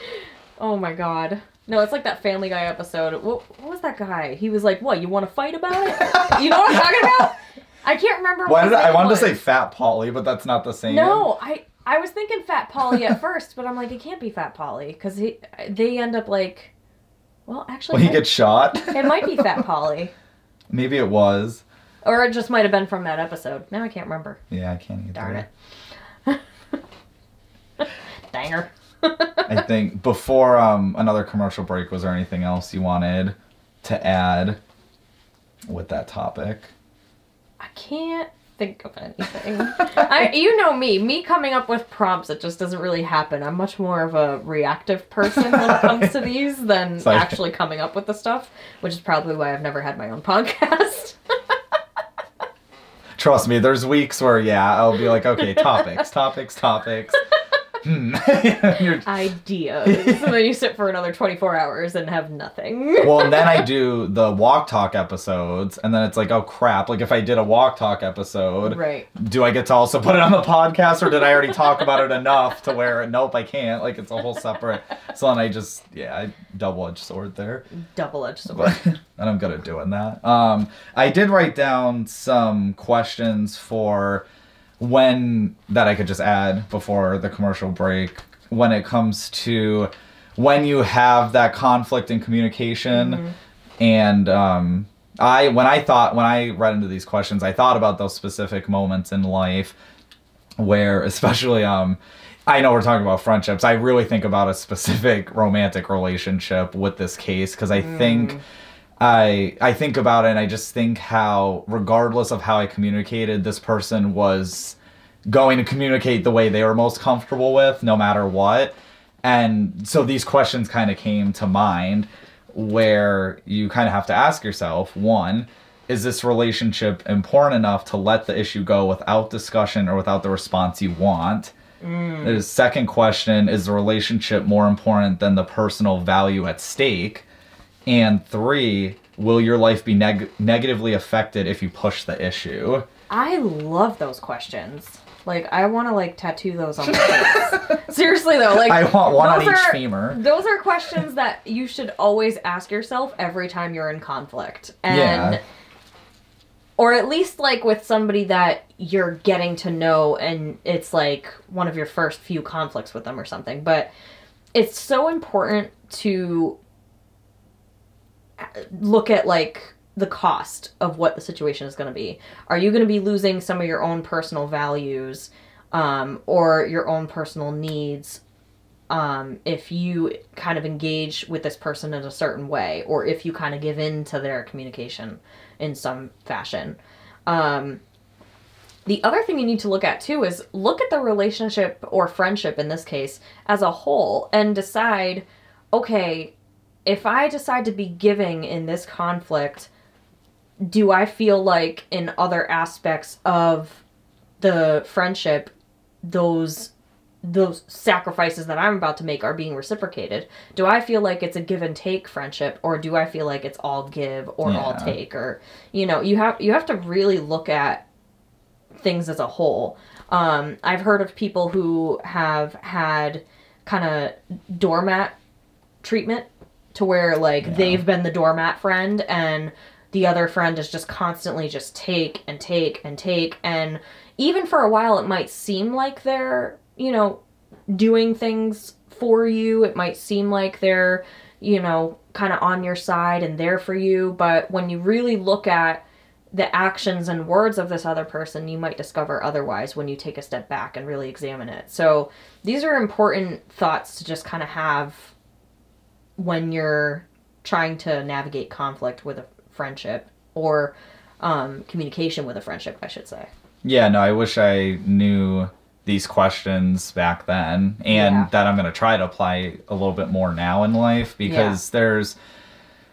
B: Oh my god. No, it's like that Family Guy episode. What, what was that guy? He was like, "What? You want to fight about it? you know what I'm talking about?" I can't remember.
A: Why
B: what
A: did I, I wanted
B: was.
A: to say Fat Polly, but that's not the same.
B: No, I I was thinking Fat Polly at first, but I'm like, it can't be Fat Polly because he they end up like, well, actually,
A: he gets shot.
B: it might be Fat Polly,
A: Maybe it was.
B: or it just might have been from that episode. Now I can't remember.
A: Yeah, I can't either.
B: Darn it. Danger.
A: I think before um, another commercial break, was there anything else you wanted to add with that topic?
B: I can't think of anything. I, you know me. Me coming up with prompts, it just doesn't really happen. I'm much more of a reactive person when it comes to these than actually coming up with the stuff, which is probably why I've never had my own podcast.
A: Trust me, there's weeks where yeah, I'll be like, okay, topics, topics, topics. Hmm.
B: Ideas. and then you sit for another 24 hours and have nothing.
A: well, and then I do the walk talk episodes, and then it's like, oh crap! Like if I did a walk talk episode,
B: Right.
A: do I get to also put it on the podcast, or did I already talk about it enough to where nope, I can't? Like it's a whole separate. So then I just yeah, I double edged sword there.
B: Double edged sword.
A: and I'm good at doing that. Um, I did write down some questions for when that I could just add before the commercial break when it comes to when you have that conflict in communication and um, I when I thought when I read into these questions I thought about those specific moments in life where especially um I know we're talking about friendships. I really think about a specific romantic relationship with this case because I think I I think about it and I just think how regardless of how I communicated, this person was going to communicate the way they were most comfortable with, no matter what. And so these questions kind of came to mind where you kind of have to ask yourself one, is this relationship important enough to let the issue go without discussion or without the response you want? Mm. The second question is the relationship more important than the personal value at stake? And three, will your life be neg- negatively affected if you push the issue?
B: I love those questions. Like, I want to, like, tattoo those on my face. Seriously, though. Like,
A: I want one on each
B: are-
A: femur.
B: Those are questions that you should always ask yourself every time you're in conflict. And
A: Yeah.
B: or at least like with somebody that you're getting to know and it's like one of your first few conflicts with them or something. But it's so important to look at like the cost of what the situation is going to be. Are you going to be losing some of your own personal values um, or your own personal needs um, if you kind of engage with this person in a certain way or if you kind of give in to their communication in some fashion? Um, the other thing you need to look at too is look at the relationship or friendship in this case as a whole and decide okay, if I decide to be giving in this conflict, do I feel like in other aspects of the friendship those those sacrifices that I'm about to make are being reciprocated? Do I feel like it's a give and take friendship or do I feel like it's all give or all take or you know, you have you have to really look at things as a whole. Um, I've heard of people who have had kind of doormat treatment to where like
A: Yeah.
B: they've been the doormat friend and the other friend is just constantly just take and take and take. And even for a while it might seem like they're you know doing things for you. It might seem like they're you know kind of on your side and there for you. But when you really look at the actions and words of this other person you might discover otherwise when you take a step back and really examine it. So these are important thoughts to just kind of have when you're trying to navigate conflict with a friendship or um, communication with a friendship, I should say.
A: Yeah, no, I wish I knew these questions back then and
B: Yeah.
A: that I'm going to try to apply a little bit more now in life because there's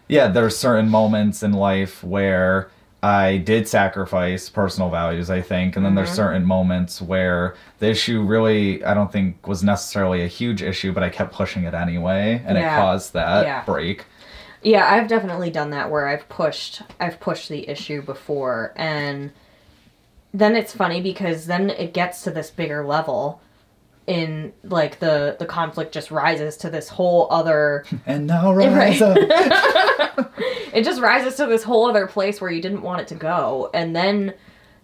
A: yeah, there's certain moments in life where I did sacrifice personal values, I think, and then there's mm-hmm. certain moments where the issue really I don't think was necessarily a huge issue, but I kept pushing it anyway and
B: Yeah.
A: it caused that
B: Yeah.
A: break.
B: Yeah, I've definitely done that where I've pushed I've pushed the issue before and then it's funny because then it gets to this bigger level in like the the conflict just rises to this whole other
A: And now
B: Right.
A: rise up.
B: it just rises to this whole other place where you didn't want it to go. And then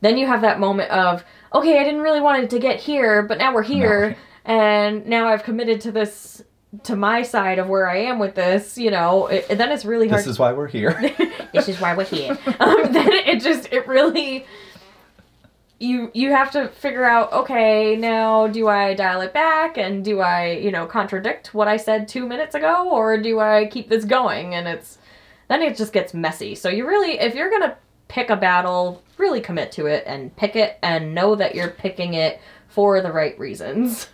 B: then you have that moment of okay i didn't really want it to get here but now we're here and now i've committed to this to my side of where i am with this you know? It, and then it's really hard
A: this is why we're here.
B: this is why we're here. Um, then it just it really you you have to figure out okay now do i dial it back and do i you know contradict what i said two minutes ago or do i keep this going? And it's then it just gets messy so you really if you're gonna pick a battle really commit to it and pick it and know that you're picking it for the right reasons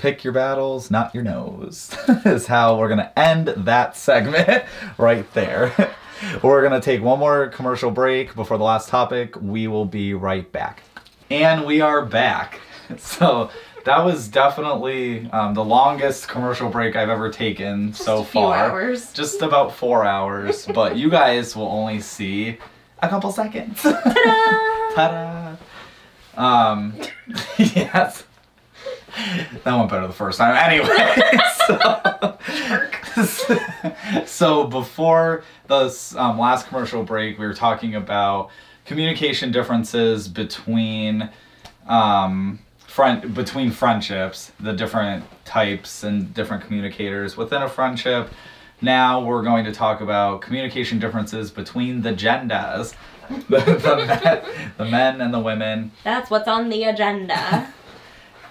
A: Pick your battles, not your nose. is how we're gonna end that segment right there. We're gonna take one more commercial break before the last topic. We will be right back. And we are back. So that was definitely um, the longest commercial break I've ever taken so
B: a few
A: far.
B: hours.
A: Just about four hours, but you guys will only see a couple seconds. Ta-da! Um, yes. That went better the first time. Anyway, so, so before the um, last commercial break, we were talking about communication differences between um, friend between friendships, the different types and different communicators within a friendship. Now we're going to talk about communication differences between the genders, the, the, men, the men and the women.
B: that's what's on the agenda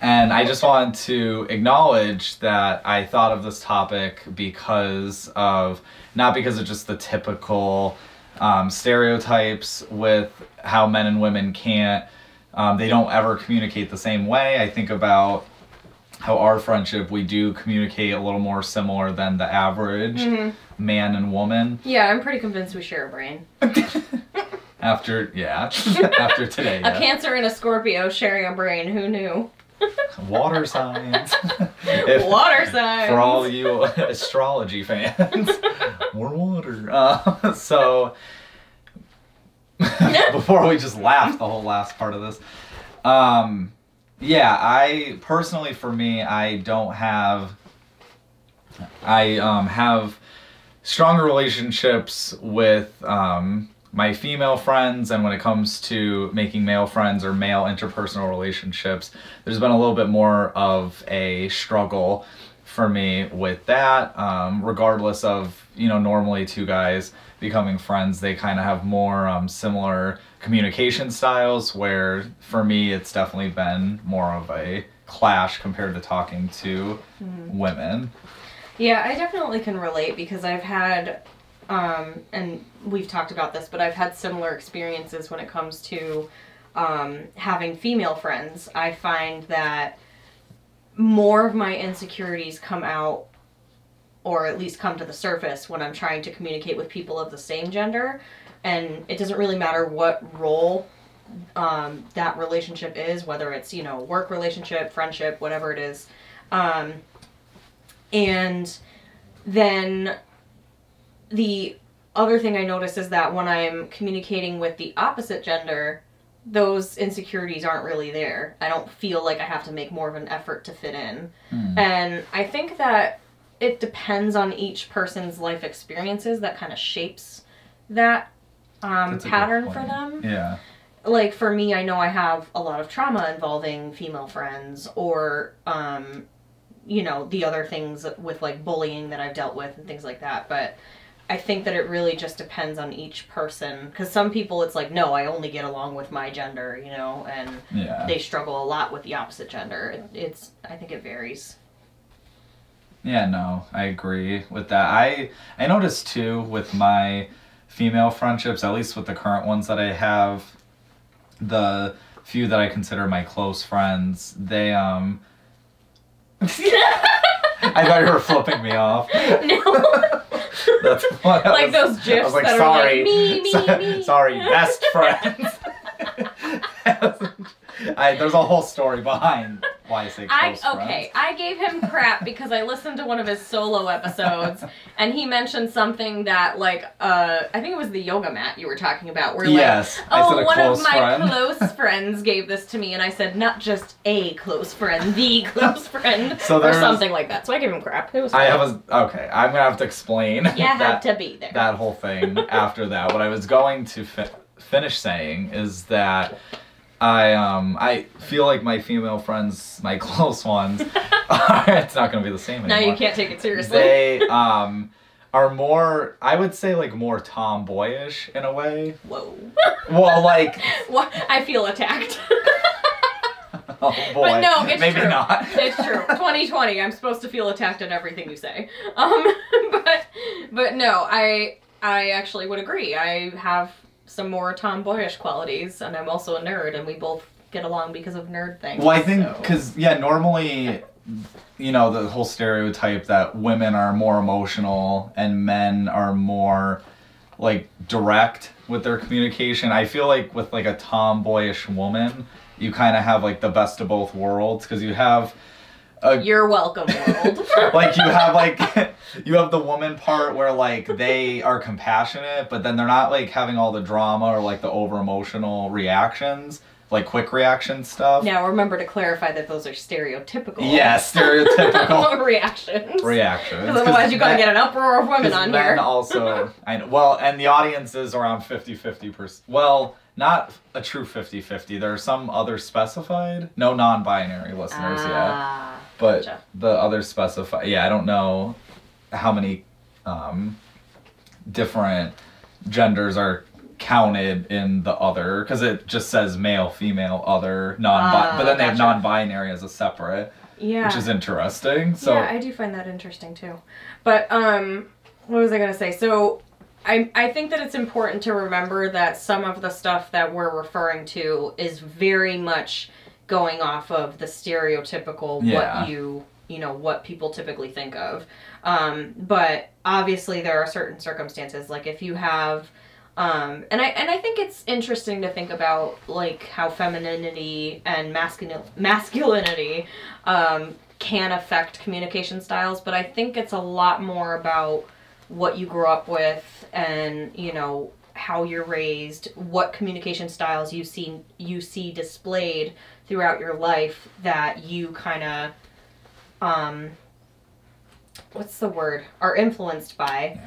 A: And I just want to acknowledge that I thought of this topic because of, not because of just the typical um, stereotypes with how men and women can't, um, they don't ever communicate the same way. I think about how our friendship, we do communicate a little more similar than the average man and woman.
B: yeah i'm pretty convinced we share a brain
A: After, yeah, after today.
B: A
A: yes.
B: Cancer and a Scorpio sharing a brain. Who knew?
A: Water signs. If-
B: Water signs.
A: for all you astrology fans. More water. Uh, so, before we just laugh the whole last part of this, um, yeah, I personally, for me, I don't have. I um, have stronger relationships with um, my female friends, and when it comes to making male friends or male interpersonal relationships, there's been a little bit more of a struggle for me with that. Um, regardless of you know, normally two guys becoming friends, they kind of have more um, similar communication styles. Where for me, it's definitely been more of a clash compared to talking to women.
B: Yeah, I definitely can relate because I've had, um, and we've talked about this, but I've had similar experiences when it comes to um, having female friends. I find that more of my insecurities come out, or at least come to the surface, when I'm trying to communicate with people of the same gender. And it doesn't really matter what role um, that relationship is, whether it's, you know, work relationship, friendship, whatever it is. Um, and then the other thing I notice is that when I'm communicating with the opposite gender, those insecurities aren't really there. I don't feel like I have to make more of an effort to fit in.
A: Hmm.
B: And I think that it depends on each person's life experiences that kind of shapes that um,
A: That's a good
B: pattern for them.
A: Yeah.
B: like for me i know i have a lot of trauma involving female friends or um you know the other things with like bullying that i've dealt with and things like that but i think that it really just depends on each person. Because some people it's like no i only get along with my gender you know and
A: Yeah.
B: they struggle a lot with the opposite gender. It, it's i think it varies
A: Yeah, no, I agree with that. I I noticed too with my female friendships, at least with the current ones that I have, the few that I consider my close friends, they um I thought you were flipping me off.
B: no
A: That's what I
B: Like
A: was-
B: those gifs
A: I was like,
B: that are
A: sorry,
B: like, me, me,
A: so-
B: me.
A: sorry, best friends. I, there's a whole story behind why I say
B: I okay. I gave him crap because I listened to one of his solo episodes, and he mentioned something that like uh I think it was the yoga mat you were talking about, where like
A: Yes, said
B: Oh, one of my
A: friend.
B: close friends gave this to me, and I said, not just a close friend, the close friend,
A: So
B: or
A: was-
B: something like that. So I gave him crap. It was.
A: I was okay. I'm gonna have to explain
B: had
A: that
B: to be there.
A: that whole thing after that. What I was going to fi- finish saying is that I um I feel like my female friends, my close ones, are, it's not gonna be the same anymore.
B: now you can't take it seriously.
A: They um are more I would say like more tomboyish in a way.
B: Whoa.
A: Well, like
B: what? I feel attacked.
A: oh boy,
B: But no, it's
A: maybe
B: true.
A: not.
B: it's true. 2020. I'm supposed to feel attacked on everything you say. Um, but but no, I I actually would agree. I have some more tomboyish qualities, and I'm also a nerd, and we both get along because of nerd things.
A: Well, I think
B: so-
A: because yeah, normally, you know, the whole stereotype that women are more emotional and men are more like direct with their communication. I feel like with like a tomboyish woman, you kind of have like the best of both worlds because you have a
B: you're welcome, world.
A: like you have like you have the woman part where like they are compassionate but then they're not like having all the drama or like the over emotional reactions like quick reaction stuff
B: now remember to clarify that those are stereotypical.
A: yeah stereotypical
B: reactions.
A: reactions
B: Because otherwise, you're gonna
A: men-
B: get an uproar of women on
A: men
B: here.
A: also I know, well and the audience is around 50 50 percent well not a true 50 50 there are some other specified no non-binary listeners yet
B: Ah,
A: but
B: Gotcha.
A: the other specify yeah i don't know how many um, different genders are counted in the other because it just says male female other non
B: Ah,
A: but then they have non-binary as a separate
B: yeah.
A: which is interesting so
B: yeah, I do find that interesting too. But um, what was I gonna say? So. I, I think that it's important to remember that some of the stuff that we're referring to is very much going off of the stereotypical
A: Yeah.
B: what you you know what people typically think of um, but obviously there are certain circumstances like if you have um, and I and I think it's interesting to think about like how femininity and masculine masculinity um, can affect communication styles, but I think it's a lot more about what you grew up with and you know how you're raised, what communication styles you see you see displayed throughout your life that you kind of um what's the word are influenced by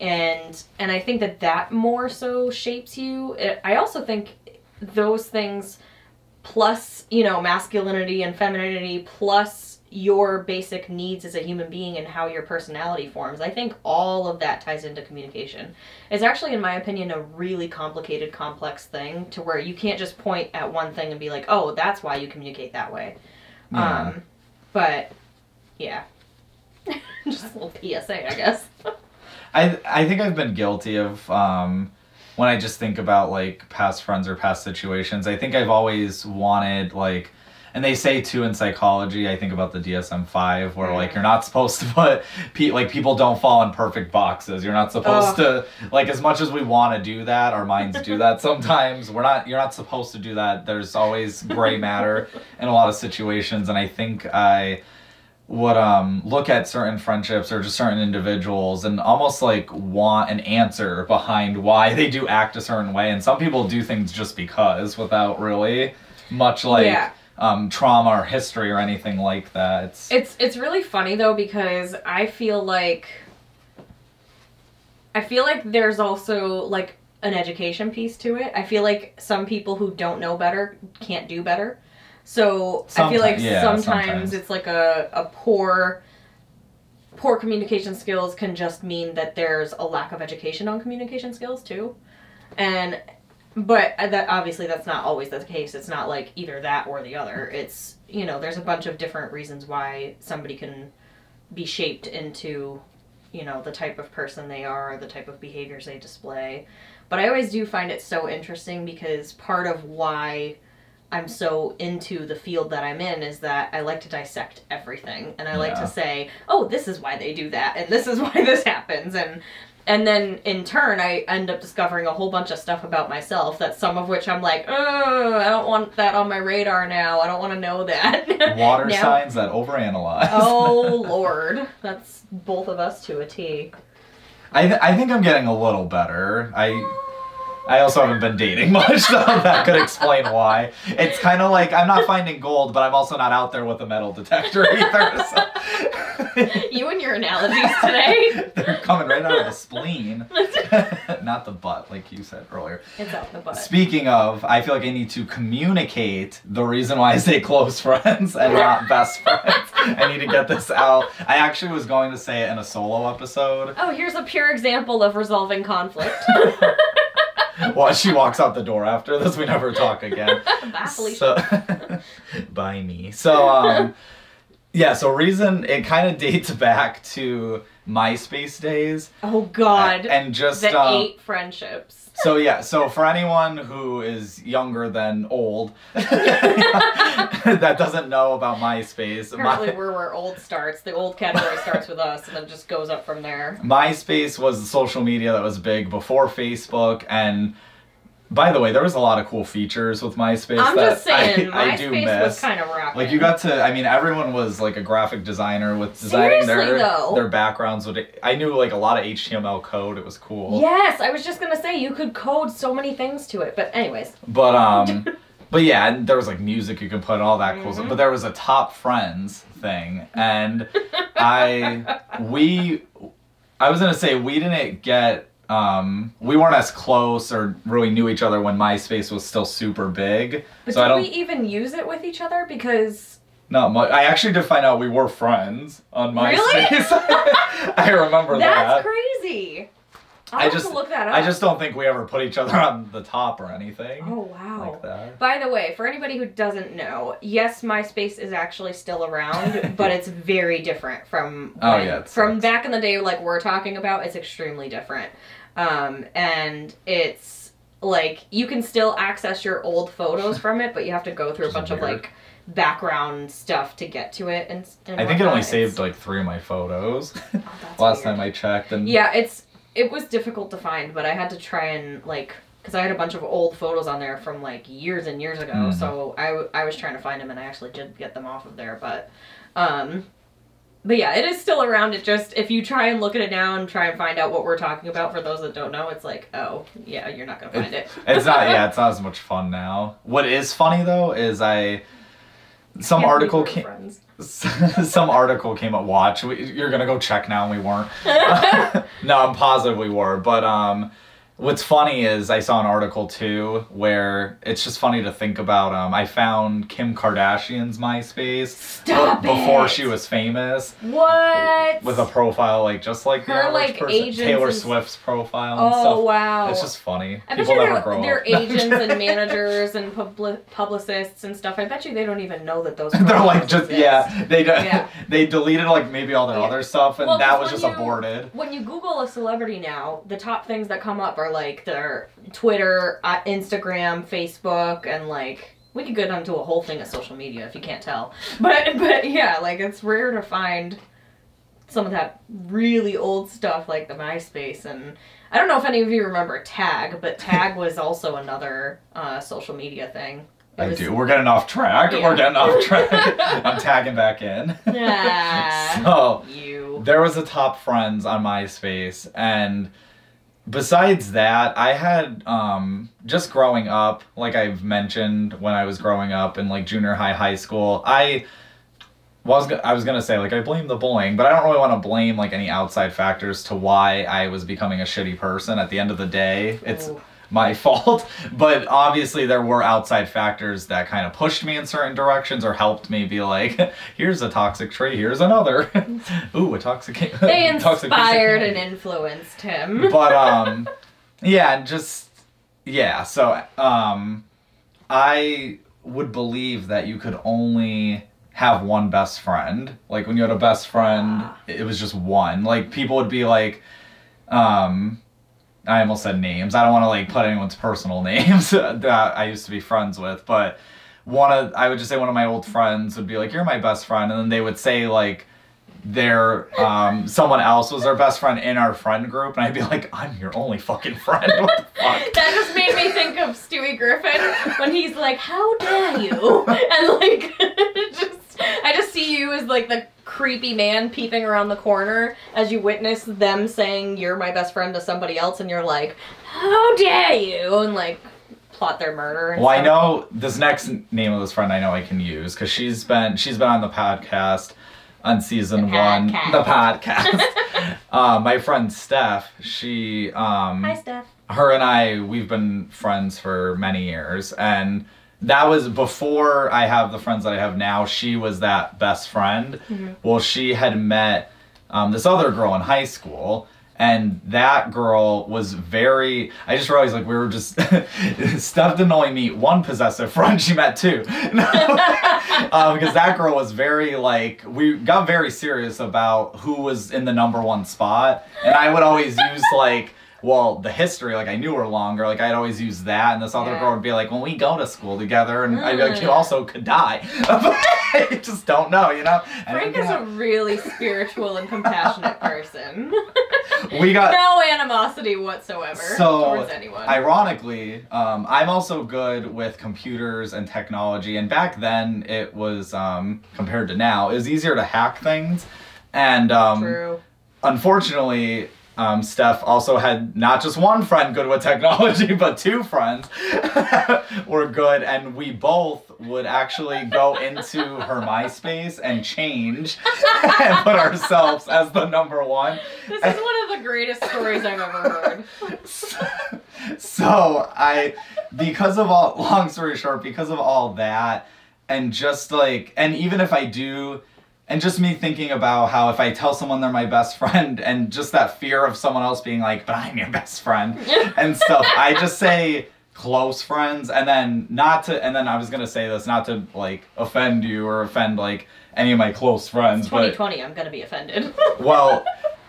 A: Yeah.
B: and and i think that that more so shapes you It- i also think those things plus you know masculinity and femininity plus your basic needs as a human being and how your personality forms i think all of that ties into communication it's actually in my opinion a really complicated complex thing to where you can't just point at one thing and be like oh that's why you communicate that way
A: Yeah.
B: um but yeah just a little psa i guess
A: I I think I've been guilty of um, when I just think about like past friends or past situations. I think I've always wanted like, and they say too in psychology. I think about the DSM five where like you're not supposed to put pe- like people don't fall in perfect boxes. You're not supposed to like as much as we want to do that. Our minds do that sometimes. We're not. You're not supposed to do that. There's always gray matter in a lot of situations, and I think I would um look at certain friendships or just certain individuals and almost like want an answer behind why they do act a certain way and some people do things just because without really much like
B: Yeah.
A: Um trauma or history or anything like that it's
B: It's it's really funny though because I feel like I feel like there's also like an education piece to it. I feel like some people who don't know better can't do better. So I feel like
A: yeah,
B: sometimes,
A: sometimes.
B: it's like a, a poor poor communication skills can just mean that there's a lack of education on communication skills too. And but uh, that obviously that's not always the case. It's not like either that or the other. It's you know there's a bunch of different reasons why somebody can be shaped into you know the type of person they are, the type of behaviors they display. But I always do find it so interesting because part of why I'm so into the field that I'm in is that I like to dissect everything and I like to say, "Oh, this is why they do that and this is why this happens." And And then in turn, I end up discovering a whole bunch of stuff about myself that some of which I'm like, oh, I don't want that on my radar now. I don't want to know that.
A: Water
B: Now-
A: signs that overanalyze.
B: Oh, Lord. That's both of us to a T.
A: I, th- I think I'm getting a little better. I I also haven't been dating much, so that could explain why. It's kind of like I'm not finding gold, but I'm also not out there with a metal detector either. So.
B: You and your analogies today.
A: They're coming right out of the spleen, not the butt, like you said earlier.
B: It's out the butt.
A: Speaking of, I feel like I need to communicate the reason why I say close friends and not best friends. I need to get this out. I actually was going to say it in a solo episode.
B: Oh, here's a pure example of resolving conflict.
A: Well, she walks out the door after this. We never talk again.
B: Bye, Felicia.
A: So, by me. So, um, yeah. So, reason it kind of dates back to MySpace days,
B: oh, God.
A: and just
B: the
A: um,
B: eight friendships.
A: So yeah, so for anyone who is younger than old that doesn't know about MySpace,
B: Apparently,
A: my,
B: we're where old starts. The old category starts with us and then just goes up from there.
A: MySpace was the social media that was big before Facebook and by the way, there was a lot of cool features with MySpace
B: I'm
A: that
B: just saying,
A: I, I do miss.
B: was kind of.
A: Like you got to, I mean, everyone was like a graphic designer with designing
B: Seriously,
A: their
B: though.
A: their backgrounds. Would I knew like a lot of HTML code. It was cool.
B: Yes, I was just gonna say you could code so many things to it, but anyways.
A: But um, but yeah, and there was like music you could put and all that cool stuff.
B: Mhm.
A: But there was a top friends thing, and I we I was gonna say we didn't get um we weren't as close or really knew each other when MySpace was still super big.
B: But
A: so I
B: did
A: don't
B: we even use it with each other? Because
A: not much. I actually did find out we were friends on MySpace. Really? I remember
B: that's
A: that.
B: That's crazy. I'll
A: I
B: have
A: just-
B: to look that up.
A: I just don't think we ever put each other on the top or anything
B: Oh wow.
A: like that.
B: By the way, for anybody who doesn't know, yes, MySpace is actually still around, but it's very different from
A: Oh, yeah, it
B: from
A: sucks.
B: back in the day, like we're talking about. It's extremely different, um, and it's like you can still access your old photos from it, but you have to go through a
A: Which is
B: bunch of like background stuff to get to it. And, and
A: I think it only
B: whatnot.
A: saved like three of my photos.
B: oh,
A: Last
B: weird.
A: time I checked, and
B: Yeah, it's it was difficult to find, but I had to try and like because I had a bunch of old photos on there from like years and years ago.
A: Mhm.
B: So I, w- I was trying to find them, and I actually did get them off of there. But um, but yeah, it is still around. It just if you try and look at it now and try and find out what we're talking about for those that don't know, it's like oh yeah, you're not gonna find it.
A: it's not. Yeah, it's not as much fun now. What is funny though is I some article came. some article came up. Watch, we, you're gonna go check now, and we weren't. no, I'm positive we were. But um, what's funny is I saw an article too where it's just funny to think about. Um, I found Kim Kardashian's MySpace
B: Stop
A: be- before
B: it!
A: she was famous
B: What?
A: with a profile like just like
B: Her,
A: average
B: like,
A: person.
B: agents
A: Taylor
B: and-
A: Swift's profile and
B: Oh
A: stuff.
B: wow!
A: It's just funny.
B: I bet
A: People
B: you
A: never
B: their,
A: grow
B: their
A: up.
B: agents and managers and publi- publicists and stuff. I bet you they don't even know that those.
A: They're like just
B: exist.
A: yeah. They d-
B: Yeah.
A: they deleted like maybe all their
B: Yeah.
A: other stuff, and
B: Well,
A: that was just
B: you-
A: aborted.
B: When you Google a celebrity now, the top things that come up are like their Twitter, uh, Instagram, Facebook, and like we could go down to a whole thing of social media if you can't tell. But but yeah, like it's rare to find some of that really old stuff like the MySpace and I don't know if any of you remember Tag, but Tag was also another uh, social media thing. It
A: I
B: was-
A: do. We're getting off track.
B: Yeah.
A: We're getting off track. I'm tagging back in.
B: Nah.
A: so
B: You.
A: there was a top friends on MySpace, and besides that, I had um just growing up, like I've mentioned when I was growing up in like junior high, high school, I was I was gonna say like I blame the bullying, but I don't really want to blame like any outside factors to why I was becoming a shitty person. At the end of the day, it's
B: Ooh.
A: My fault. But obviously, there were outside factors that kind of pushed me in certain directions or helped me be like, here's a toxic tree, here's another. Ooh, a toxic.
B: They
A: toxic
B: inspired and influenced him.
A: But um, yeah, and just yeah. So um, I would believe that you could only have one best friend. Like when you had a best friend,
B: Ah.
A: it was just one. Like people would be like, um, I almost said names. I don't want to like put anyone's personal names that I used to be friends with, but one of I would just say one of my old friends would be like, "You're my best friend," and then they would say like their um, someone else was their best friend in our friend group, and I'd be like, I'm your only fucking friend. What the fuck?
B: That just made me think of Stewie Griffin when he's like, "How dare you?" and like, just I just see you as like the creepy man peeping around the corner as you witness them saying you're my best friend to somebody else, and you're like, "How dare you?" and like plot their murder. And
A: Well, I know this next name of this friend. I know I can use because she's been she's been on the podcast on season
B: The
A: one.
B: podcast.
A: The podcast. uh, my friend Steph. She um.
B: Hi, Steph.
A: her and I, we've been friends for many years, and that was before I have the friends that I have now. She was that best friend. Well, she had met um, this other girl in high school. And that girl was very. I just realized like we were just. Steph didn't only meet one possessive friend; she met two. um, because that girl was very like we got very serious about who was in the number one spot, and I would always use like well the history like I knew her longer like I'd always use that, and this other
B: Yeah.
A: girl would be like when we go to school together, and I'd be like you
B: Mm.
A: also could die, I just don't know, you know. And
B: Frank is a really spiritual and compassionate person.
A: we got
B: no animosity whatsoever
A: So,
B: towards anyone.
A: Ironically, um, I'm also good with computers and technology, and back then it was um, compared to now, it was easier to hack things, and um,
B: True.
A: unfortunately, um, Steph also had not just one friend good with technology, but two friends were good, and we both would actually go into her MySpace and change and put ourselves as the number one.
B: This is one of the greatest stories I've ever heard.
A: so I, because of all, long story short, because of all that, and just like, and even if I do, and just me thinking about how if I tell someone they're my best friend, and just that fear of someone else being like, but I'm your best friend, and stuff, I just say close friends, and then not to, and then I was gonna say this, not to like offend you or offend like any of my close friends, but
B: 2020, I'm gonna be offended.
A: well,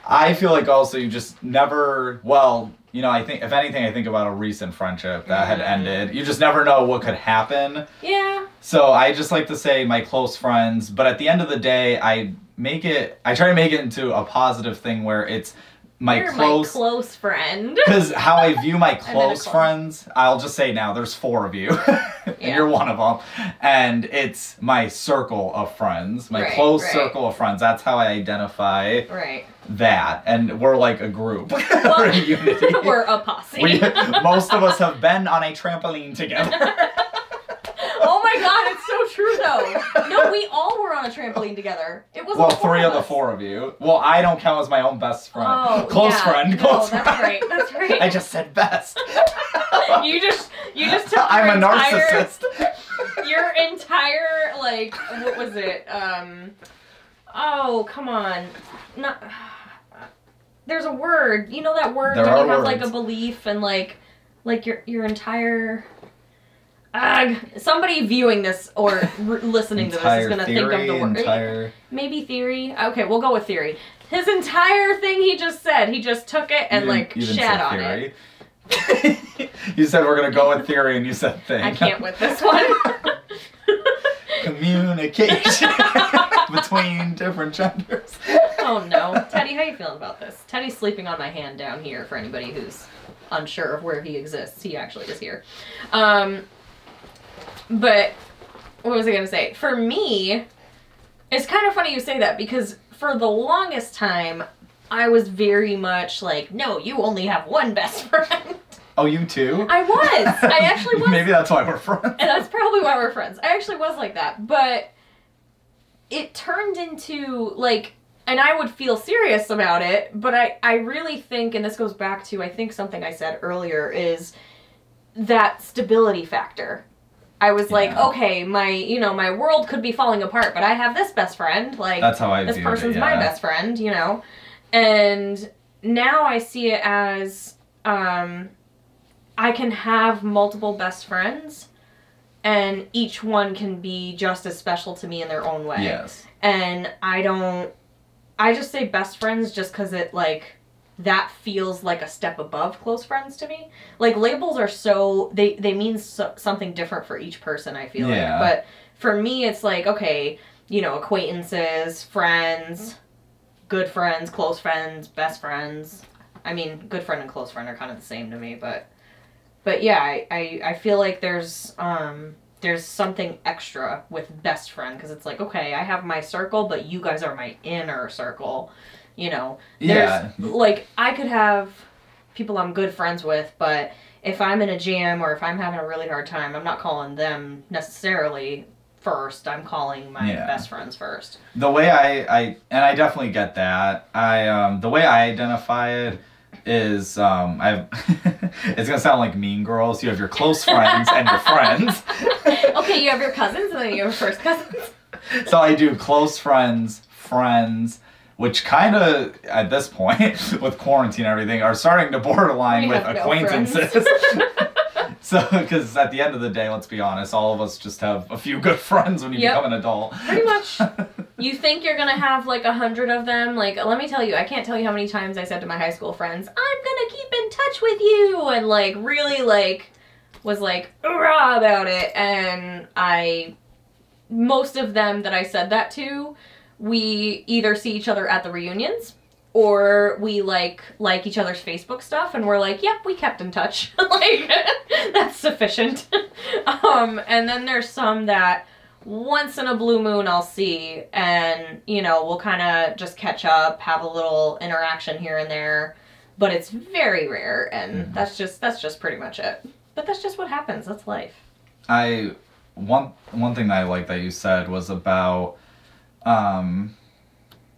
A: I feel like also you just never. Well, you know, I think if anything, I think about a recent friendship that had
B: Mm.
A: ended. You just never know what could happen.
B: yeah.
A: So I just like to say my close friends, but at the end of the day, I make it. I try to make it into a positive thing where it's my
B: You're
A: close.
B: my close friend.
A: Because how I view my close
B: close.
A: friends, I'll just say now, there's four of you, and
B: Yeah.
A: you're one of them, and it's my circle of friends, my
B: Right,
A: close
B: right.
A: circle of friends. That's how I identify
B: right.
A: that, and we're like a group, we're a unity.
B: We're a posse.
A: we, most of us have been on a trampoline together.
B: Oh my god, it's so true though. No, we all were on a trampoline together. It was
A: well, three of the four of you. Well, I don't count as my own best friend.
B: Oh,
A: close
B: yeah.
A: friend,
B: No,
A: close
B: that's
A: friend.
B: That's right, that's right.
A: I just said best.
B: You just you just took
A: I'm
B: your
A: a
B: entire
A: narcissist.
B: your entire like what was it? Um oh come on. Not there's a word. You know that word
A: There
B: when you have like a belief and like like your your entire Ugh, somebody viewing this or listening to this is gonna think of the word.
A: entire.
B: Maybe theory. Okay, we'll go with theory. His entire thing he just said, he just took it and like shat on it.
A: theory. you said we're gonna go with theory, and you said thing.
B: I can't with this one.
A: Communication between different genders.
B: oh no. Teddy, how you feeling about this? Teddy's sleeping on my hand down here for anybody who's unsure of where he exists. He actually is here. Um but what was I gonna say? For me, it's kind of funny you say that because for the longest time I was very much like, no, you only have one best friend.
A: Oh, you too?
B: I was. I actually was.
A: Maybe that's why we're friends.
B: and that's probably why we're friends. I actually was like that, but it turned into like and I would feel serious about it, but I I really think and this goes back to I think something I said earlier is that stability factor. I was like, okay, my you know, my world could be falling apart, but I have this best friend, like
A: That's how I
B: this
A: viewed it,
B: person's my best friend, you know. And now I see it as um I can have multiple best friends and each one can be just as special to me in their own way.
A: Yes.
B: And I don't I just say best friends just cuz it like that feels like a step above close friends to me. Like labels are so they they mean so, something different for each person, I feel
A: Yeah.
B: like. But for me it's like okay, you know, acquaintances, friends, good friends, close friends, best friends. I mean, good friend and close friend are kind of the same to me, but but yeah, I I, I feel like there's um there's something extra with best friend because it's like okay, I have my circle, but you guys are my inner circle. You know, there's
A: Yeah.
B: like I could have people I'm good friends with, but if I'm in a jam or if I'm having a really hard time, I'm not calling them necessarily first. I'm calling my
A: Yeah.
B: best friends first.
A: the way I, I and I definitely get that. I um the way I identify it is um I've it's gonna sound like mean girls. You have your close friends and your friends.
B: okay, you have your cousins and then you have first cousins.
A: so I do close friends, friends, which kind of at this point with quarantine and everything are starting to borderline
B: We
A: with
B: no
A: acquaintances. so because at the end of the day, let's be honest, all of us just have a few good friends when you
B: Yep.
A: become an adult.
B: Pretty much. You think you're gonna have like a hundred of them? Like, let me tell you, I can't tell you how many times I said to my high school friends, "I'm gonna keep in touch with you," and like really like was like rah about it, and I most of them that I said that to, we either see each other at the reunions or we like like each other's Facebook stuff and we're like, yep, we kept in touch. like that's sufficient. um and then there's some that once in a blue moon I'll see and you know, we'll kind of just catch up, have a little interaction here and there, but it's very rare and
A: Mhm.
B: that's just that's just pretty much it. But that's just what happens. That's life.
A: I one one thing that I like that you said was about um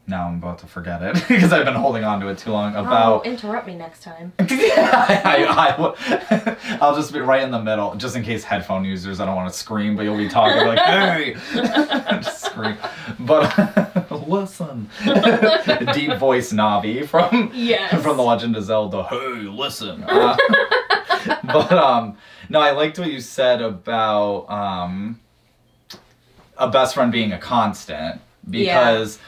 A: now I'm about to forget it because I've been holding on to it too long
B: oh,
A: about
B: interrupt me next time.
A: I, will just be right in the middle just in case headphone users I don't want to scream but you'll be talking like hey! Just scream. But listen. Deep voice Navi from
B: Yes.
A: from the Legend of Zelda. Hey listen. Uh, but um no I liked what you said about um a best friend being a constant because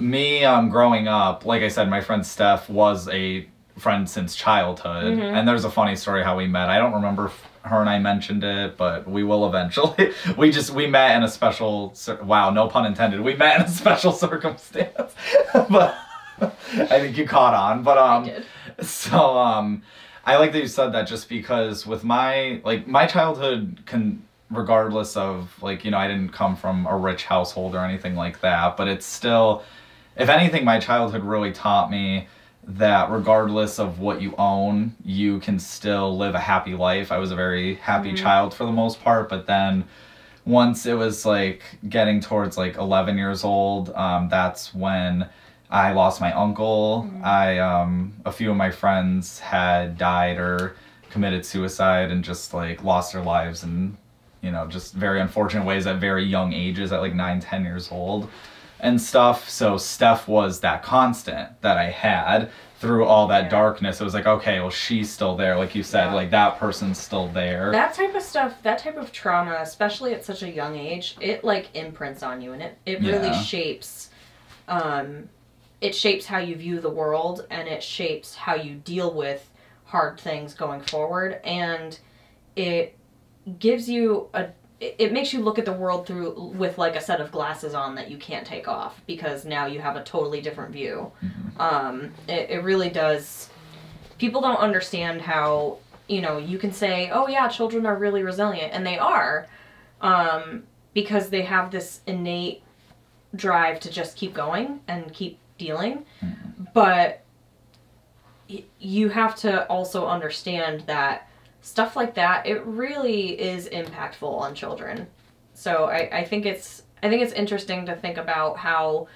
A: me um growing up like i said my friend steph was a friend since childhood.
B: Mhm.
A: and there's a funny story how we met. I don't remember if her and i mentioned it but we will eventually. We just we met in a special wow no pun intended. We met in a special circumstance. But i think you caught on. But um so um I like that you said that just because with my like my childhood can regardless of like you know I didn't come from a rich household or anything like that but it's still if anything my childhood really taught me that regardless of what you own you can still live a happy life. I was a very happy
B: Mhm.
A: child for the most part but then once it was like getting towards like 11 years old um, that's when i lost my uncle
B: Mhm.
A: i um, a few of my friends had died or committed suicide and just like lost their lives in you know just very unfortunate ways at very young ages at like 9 10 years old and stuff so steph was that constant that i had through all that
B: Yeah.
A: darkness it was like okay well she's still there like you said
B: Yeah.
A: like that person's still there
B: That type of stuff, that type of trauma, especially at such a young age, it like imprints on you and it, it really
A: Yeah.
B: shapes um it shapes how you view the world and it shapes how you deal with hard things going forward and it gives you a it makes you look at the world through with like a set of glasses on that you can't take off because now you have a totally different view.
A: Mhm.
B: Um, it, it really does. People don't understand how you know you can say, "Oh yeah, children are really resilient," and they are, um, because they have this innate drive to just keep going and keep dealing.
A: Mhm.
B: But y- you have to also understand that stuff like that it really is impactful on children. So I, I think it's i think it's interesting to think about how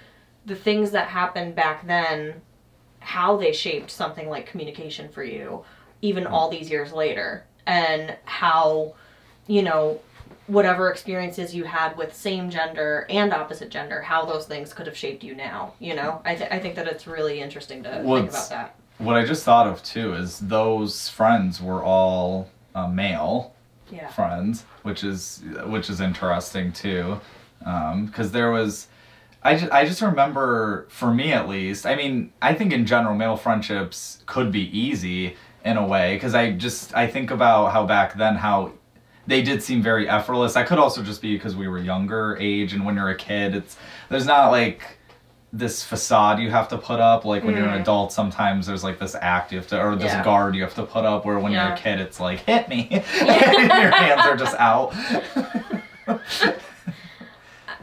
B: the things that happened back then how they shaped something like communication for you even all these years later and how you know whatever experiences you had with same gender and opposite gender how those things could have shaped you now you know? I, th- I think that it's really interesting to
A: Well,
B: think about that
A: What I just thought of too is those friends were all uh, male
B: yeah
A: friends, which is which is interesting too, because there was. I just, I just remember, for me at least, I mean, I think in general, male friendships could be easy in a way, because I just, I think about how back then, how they did seem very effortless. I could also just be because we were younger age, and when you're a kid, it's, there's not like, this facade you have to put up. Like when you're an
B: Mm.
A: adult, sometimes there's like this act you have to, or this
B: Yeah.
A: guard you have to put up. Where when you're a kid, it's like hit me, your hands are just out.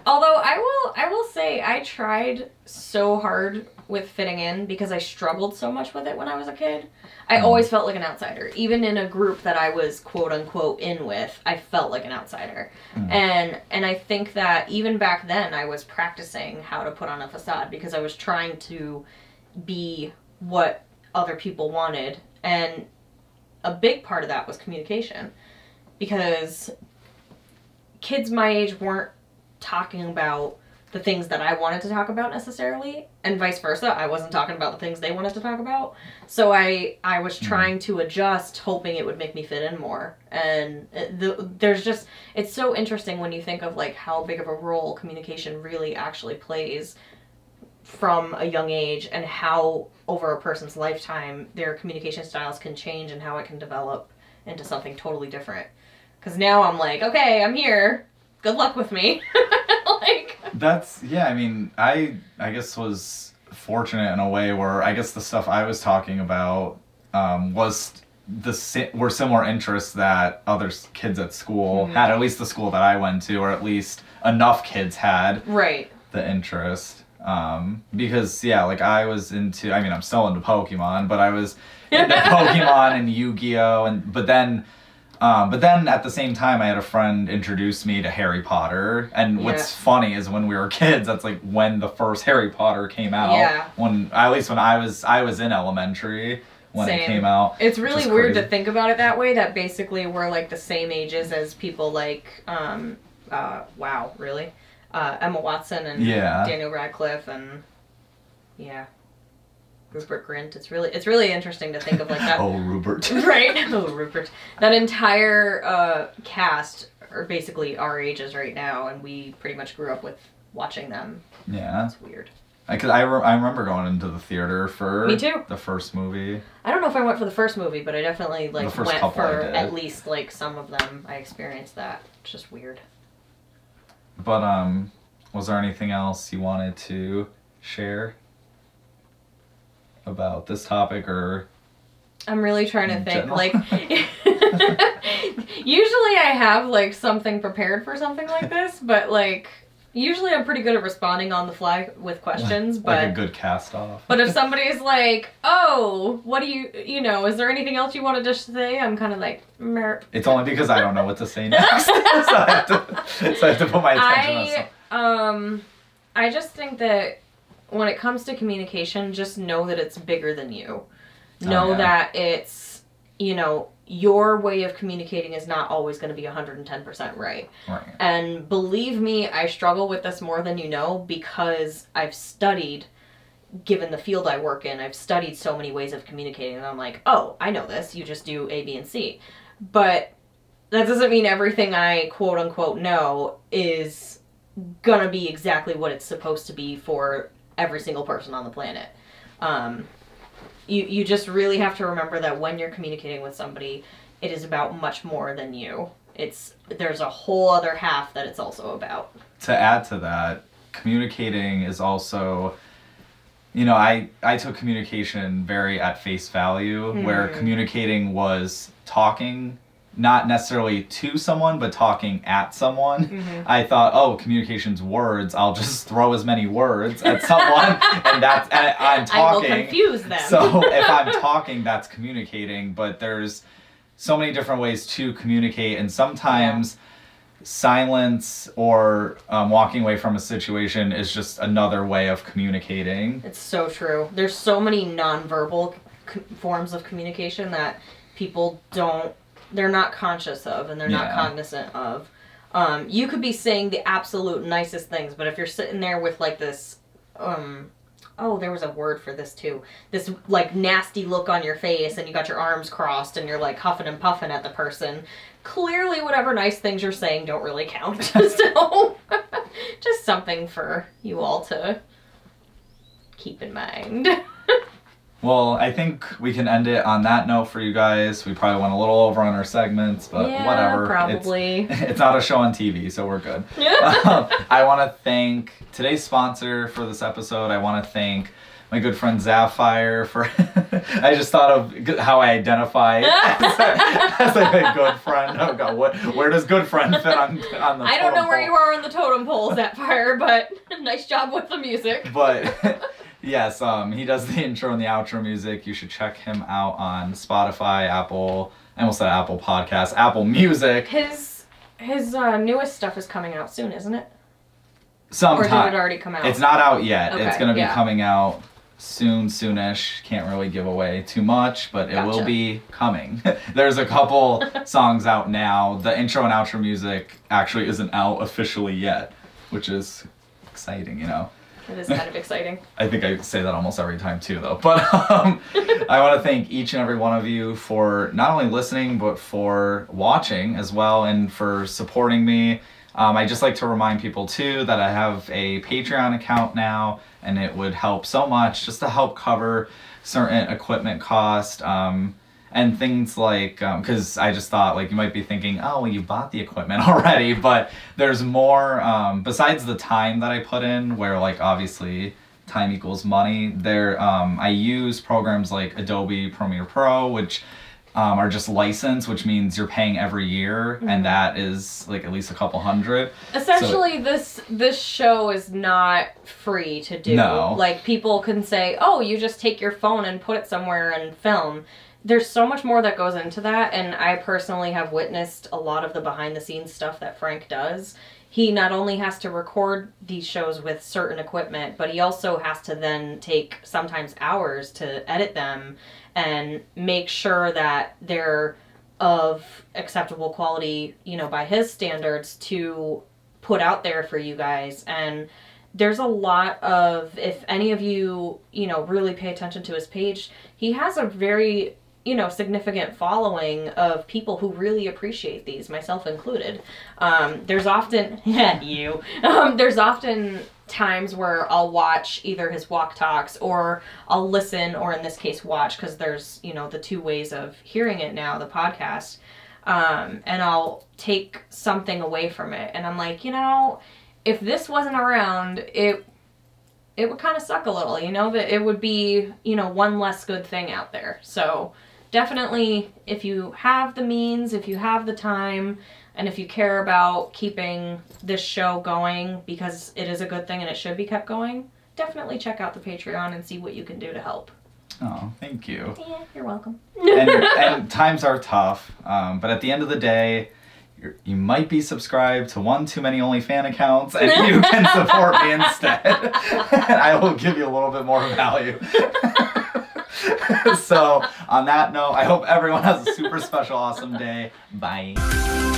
B: Although I will I will say I tried so hard with fitting in because I struggled so much with it when I was a kid. I
A: Mm.
B: always felt like an outsider. Even in a group that I was quote unquote in with, I felt like an outsider.
A: Mm.
B: And and I think that even back then I was practicing how to put on a facade because I was trying to be what other people wanted and a big part of that was communication because kids my age weren't talking about the things that I wanted to talk about necessarily, and vice versa. I wasn't talking about the things they wanted to talk about. So I I was mm-hmm. trying to adjust, hoping it would make me fit in more. And it- the, there's just it's so interesting when you think of like how big of a role communication really actually plays from a young age and how over a person's lifetime their communication styles can change and how it can develop into something totally different. Because now I'm like, okay, I'm here. Good luck with me. like,
A: That's yeah. I mean, I I guess was fortunate in a way where I guess the stuff I was talking about um, was the were similar interests that other kids at school
B: Mhm.
A: had. At least the school that I went to, or at least enough kids had
B: right.
A: the interest. Um, because yeah, like I was into. I mean, I'm still into Pokemon, but I was into Pokemon and Yu-Gi-Oh, and but then. Um, but then at the same time, I had a friend introduce me to Harry Potter, and what's funny is when we were kids, that's like when the first Harry Potter came out.
B: Yeah.
A: When at least when I was I was in elementary when it came out.
B: It's really weird to think about it that way. That basically we're like the same ages as people like, um, uh, wow, really, uh, Emma Watson and
A: Yeah.
B: Daniel Radcliffe and yeah, Rupert Grint. It's really it's really interesting to think of like that.
A: oh, Rupert.
B: right? Oh, Rupert. That entire uh, cast are basically our ages right now, and we pretty much grew up with watching them.
A: yeah.
B: It's weird.
A: I cause I, re- I remember going into the theater for
B: Me too.
A: the first movie.
B: I don't know if I went for the first movie, but I definitely like went for at least like some of them. I experienced that. It's just weird.
A: But um, was there anything else you wanted to share about this topic or?
B: I'm really trying to think.
A: general?
B: Like, usually I have like something prepared for something like this, but like usually I'm pretty good at responding on the fly with questions. but
A: like a good cast off.
B: But if somebody's like, "Oh, what do you, you know, is there anything else you wanted to just say?" I'm kind of like, Mer.
A: It's only because I don't know what to say next, so, I have to, so I have to put my attention on
B: I
A: something.
B: um, I just think that when it comes to communication, just know that it's bigger than you.
A: Oh,
B: Know
A: yeah.
B: that it's, you know, your way of communicating is not always going to be 110% right.
A: Right.
B: And believe me, I struggle with this more than you know because I've studied, given the field I work in, I've studied so many ways of communicating. And I'm like, oh, I know this. You just do A, B, and C. But that doesn't mean everything I quote unquote know is gonna be exactly what it's supposed to be for every single person on the planet. Um, you you just really have to remember that when you're communicating with somebody, it is about much more than you. It's there's a whole other half that it's also about.
A: to add to that, communicating is also you know, I I took communication very at face value where
B: Mhm.
A: communicating was talking not necessarily to someone but talking at someone.
B: Mhm.
A: I thought, "Oh, communication's words. I'll just throw as many words at someone and that's and I'm talking.
B: I will
A: talking."
B: confuse them.
A: So if I'm talking, that's communicating, but there's so many different ways to communicate, and sometimes silence or um, walking away from a situation is just another way of communicating.
B: It's so true. There's so many nonverbal c- forms of communication that people don't, they're not conscious of and they're not cognizant of. Um, you could be saying the absolute nicest things, but if you're sitting there with like this, um, oh, there was a word for this too. This like nasty look on your face, and you got your arms crossed, and you're like huffing and puffing at the person. Clearly, whatever nice things you're saying don't really count. so, just something for you all to keep in mind.
A: Well, I think we can end it on that note for you guys. We probably went a little over on our segments, but
B: yeah,
A: whatever.
B: probably.
A: It's, it's not a show on TV, so we're good. Um, I want to thank today's sponsor for this episode. I want to thank my good friend Zapphire for. I just thought of how I identify as, a, as like a good friend. Oh God, what? Where does good friend fit on on the?
B: I don't know where
A: pole?
B: you are on the totem pole, Zapfire, but nice job with the music.
A: but yes, um, he does the intro and the outro music. You should check him out on Spotify, Apple. I almost said Apple Podcast, Apple Music.
B: His his uh, newest stuff is coming out soon, isn't it? Or did it already come out?
A: it's not out yet. it's gonna be
B: yeah.
A: coming out soon, soonish. Can't really give away too much, but it will be coming. There's a couple songs out now. The intro and outro music actually isn't out officially yet, which is exciting, you know.
B: It is kind of exciting.
A: I think I say that almost every time too, though. But um, I want to thank each and every one of you for not only listening but for watching as well and for supporting me. Um, I just like to remind people too that I have a Patreon account now, and it would help so much just to help cover certain equipment cost. Um, and things like because i just thought like you might be thinking oh well you bought the equipment already but there's more um, besides the time that i put in where like obviously time equals money there um, i use programs like adobe premiere pro which um, are just licensed which means you're paying every year
B: Mm-hmm.
A: and that is like at least a couple hundred
B: Essentially, this this show is not free to do.
A: No.
B: Like people can say, "Oh, you just take your phone and put it somewhere and film." There's so much more that goes into that, and I personally have witnessed a lot of the behind the scenes stuff that Frank does. He not only has to record these shows with certain equipment, but he also has to then take sometimes hours to edit them and make sure that they're of acceptable quality, you know, by his standards to put out there for you guys and there's a lot of if any of you you know really pay attention to his page he has a very you know significant following of people who really appreciate these myself included um, there's often yeah you um, there's often times where i'll watch either his walk talks or i'll listen or in this case watch because there's you know the two ways of hearing it now the podcast um, and I'll take something away from it. And I'm like, you know, if this wasn't around, it it would kind of suck a little, you know, that it would be, you know, one less good thing out there. So definitely, if you have the means, if you have the time, and if you care about keeping this show going because it is a good thing and it should be kept going, definitely check out the Patreon and see what you can do to help.
A: oh thank you
B: Yeah, you're welcome.
A: and, and times are tough. Um, but at the end of the day, you're, you might be subscribed to one too many OnlyFan accounts, and you can support me instead. and I will give you a little bit more value. so, on that note, I hope everyone has a super special, awesome day. Bye.